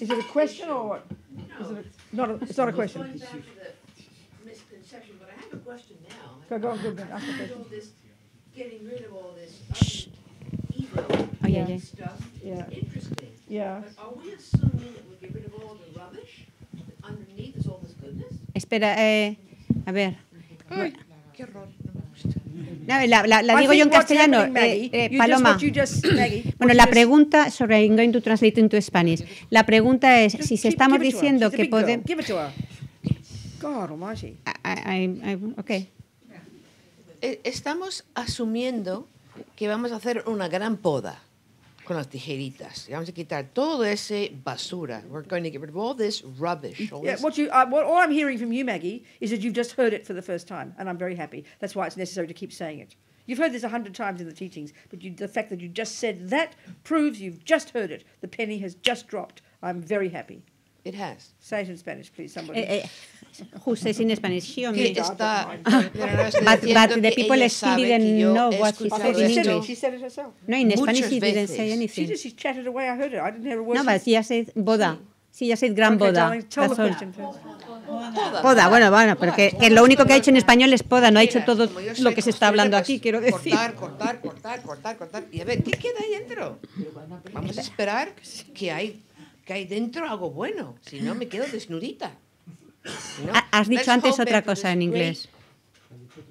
S1: Is it a question or what? Is it a, not a, it's not a question.
S7: misconception, but I have a question now.
S1: Go, go, go, go. Ask the question.
S7: All this, getting rid of all this ego
S2: Ay, ay, ay.
S7: stuff
S1: Yeah.
S7: is interesting.
S1: Yeah.
S7: But are we assuming that we get rid of all the rubbish? that Underneath is all this goodness?
S2: espera, eh, a ver.
S7: Ay, qué horror, no
S2: la, la- la digo yo en castellano, eh, eh, Paloma.
S1: Just, just,
S2: Bueno,
S1: you
S2: la
S1: just-
S2: pregunta, sorry, I'm going to translate into Spanish. La pregunta es,
S1: just
S2: si se
S1: keep-
S2: estamos
S1: give it to her.
S2: diciendo que podemos...
S1: Give it to her. God almighty.
S2: Ok.
S8: Eh, Estamos asumiendo que vamos a hacer una gran poda. con las tijeritas. Y vamos a quitar todo ese basura. We're going to get rid of all this rubbish. all
S1: Yeah,
S8: this-
S1: what you, uh, what, all I'm hearing from you, Maggie, is that you've just heard it for the first time, and I'm very happy. That's why it's necessary to keep saying it. You've heard this a hundred times in the teachings, but you, the fact that you just said that proves you've just heard it. The penny has just dropped. I'm very happy.
S8: It has.
S1: Say it in Spanish, please, somebody.
S2: Who says in Spanish? Or
S8: Que
S2: me?
S8: está, estoy
S2: But- but the
S8: que
S2: people still didn't know
S8: he
S2: what
S8: escuchado
S2: said in English.
S1: she said it herself.
S2: No, in Spanish she didn't say
S8: veces.
S1: She
S2: anything.
S1: just she chatted away. I heard it. I didn't hear a word.
S2: No, but she said boda. She just said gran
S1: Okay,
S2: boda.
S1: darling, question.
S2: Poda, bueno, bueno, pero que, que lo único que ha hecho en español es poda, no ha hecho todo lo que se está hablando aquí, quiero decir.
S8: Cortar, cortar, cortar, cortar, cortar. Y a ver, ¿qué queda ahí dentro? Vamos a esperar que hay, que hay dentro algo bueno. Si no, me quedo desnudita. You
S2: Has
S8: Let's
S2: dicho antes
S8: hope
S2: otra
S8: after
S2: cosa en inglés.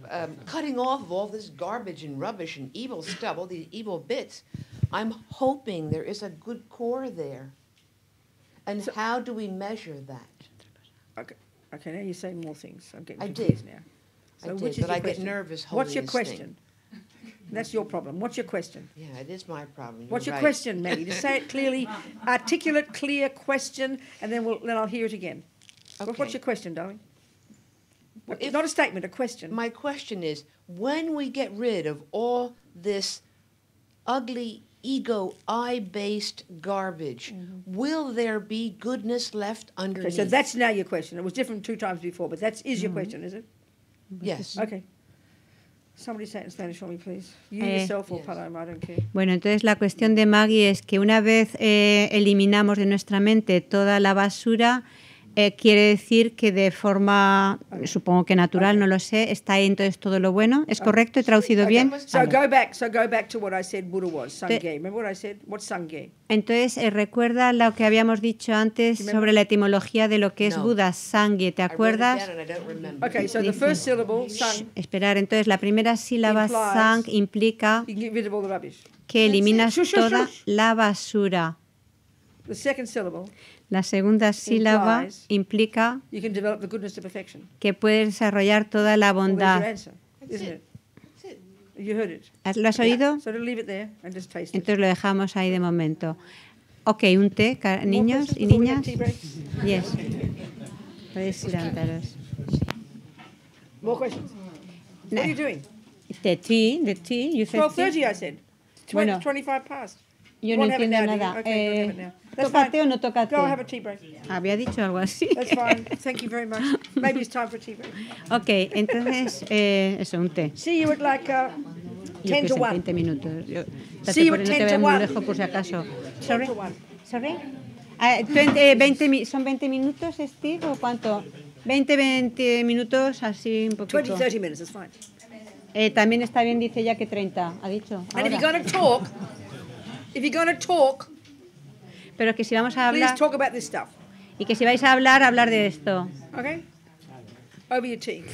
S8: um, cutting off all this garbage and rubbish and evil stuff, all these evil bits. I'm hoping there is a good core there. And how do we measure that?
S1: Okay, okay. Now you say more things. I'm getting
S8: I
S1: confused
S8: did.
S1: now.
S8: I did,
S1: which is
S8: but
S1: your
S8: I get nervous
S1: What's your question? <laughs> That's your problem. What's your question?
S8: Yeah, it is my problem.
S1: What's
S8: You're
S1: your
S8: right.
S1: question, Maggie? Just say it <laughs> clearly, articulate, clear question, and then we'll then I'll hear it again. What- What's your question, darling?
S8: Well, if-
S1: Not a statement, a question.
S8: My question is when we get rid of all this ugly ego eye based garbage, will there be goodness left
S1: okay,
S8: underneath?
S1: so that's now your question. It was different two times before, but that is your question, is it?
S8: yes.
S1: Okay. Somebody say it in Spanish for me, please. You
S2: Eh,
S1: yourself or
S8: Yes.
S1: Paloma, I don't care.
S2: Bueno, entonces la cuestión de Maggie es que una vez eh, eliminamos de nuestra mente toda la basura, eh, quiere decir que de forma, supongo que natural, no lo sé, está ahí entonces todo lo bueno. ¿Es correcto? ¿He traducido
S1: Okay,
S2: bien?
S1: So
S2: Vale.
S1: go back. So go back to what I said Buddha was.
S2: Te-
S1: Sangye. Remember what I said? What's Sangye?
S2: Entonces, eh, recuerda lo que habíamos dicho antes sobre la etimología de lo que es
S8: No.
S2: Buda, Sangye, ¿te acuerdas?
S1: Okay, so the first syllable, sang,
S2: Esperar, entonces la primera sílaba
S1: Implies-
S2: sang implica
S1: you can get rid of all the rubbish.
S2: que eliminas toda la basura.
S1: The second syllable,
S2: La segunda sílaba implica
S1: you can develop the goodness to perfection.
S2: que puedes desarrollar toda la bondad.
S1: answer, isn't it? You heard it.
S2: ¿Has- ¿Lo has oído? <coughs> Entonces lo dejamos ahí de momento. Ok, un té, niños y niñas. Yes. Podéis levantaros.
S1: More questions. What are you doing?
S2: The tea, the tea, you said tea.
S1: 12.30 I said. 20,
S2: Bueno.
S1: 25 past.
S2: Yo no
S1: won't have it
S2: entiendo nada.
S1: Okay,
S2: Eh,
S1: That's
S2: ¿Toca
S1: fine.
S2: o no toca té?
S1: Go have a tea break.
S2: Había dicho algo así.
S1: That's fine. <laughs> Thank you very much. Maybe it's time for a tea break.
S2: ok, entonces, eh, eso, un té.
S1: See you at like uh,
S2: Yo
S1: 10
S2: que
S1: to
S2: sé,
S1: 1.
S2: 20 minutos. Yo,
S1: See you at
S2: no
S1: 10
S2: te
S1: to
S2: veas muy
S1: 1.
S2: lejos por si acaso.
S1: 10
S2: Sorry.
S1: to 1.
S2: Sorry. Ah, 20, eh, 20 mi- ¿Son 20 minutos, Steve, o cuánto? 20, 20 minutos, así un
S1: 20,
S2: poquito.
S1: 30 minutes, that's fine.
S2: Eh, también está bien, dice ya que 30, ha dicho.
S1: And if you're
S2: ahora.
S1: going to talk, if you're going to talk,
S2: Pero que si vamos a
S1: please
S2: hablar,
S1: talk about this stuff.
S2: y que si vais a hablar, hablar de esto.
S1: Okay? Over your tea.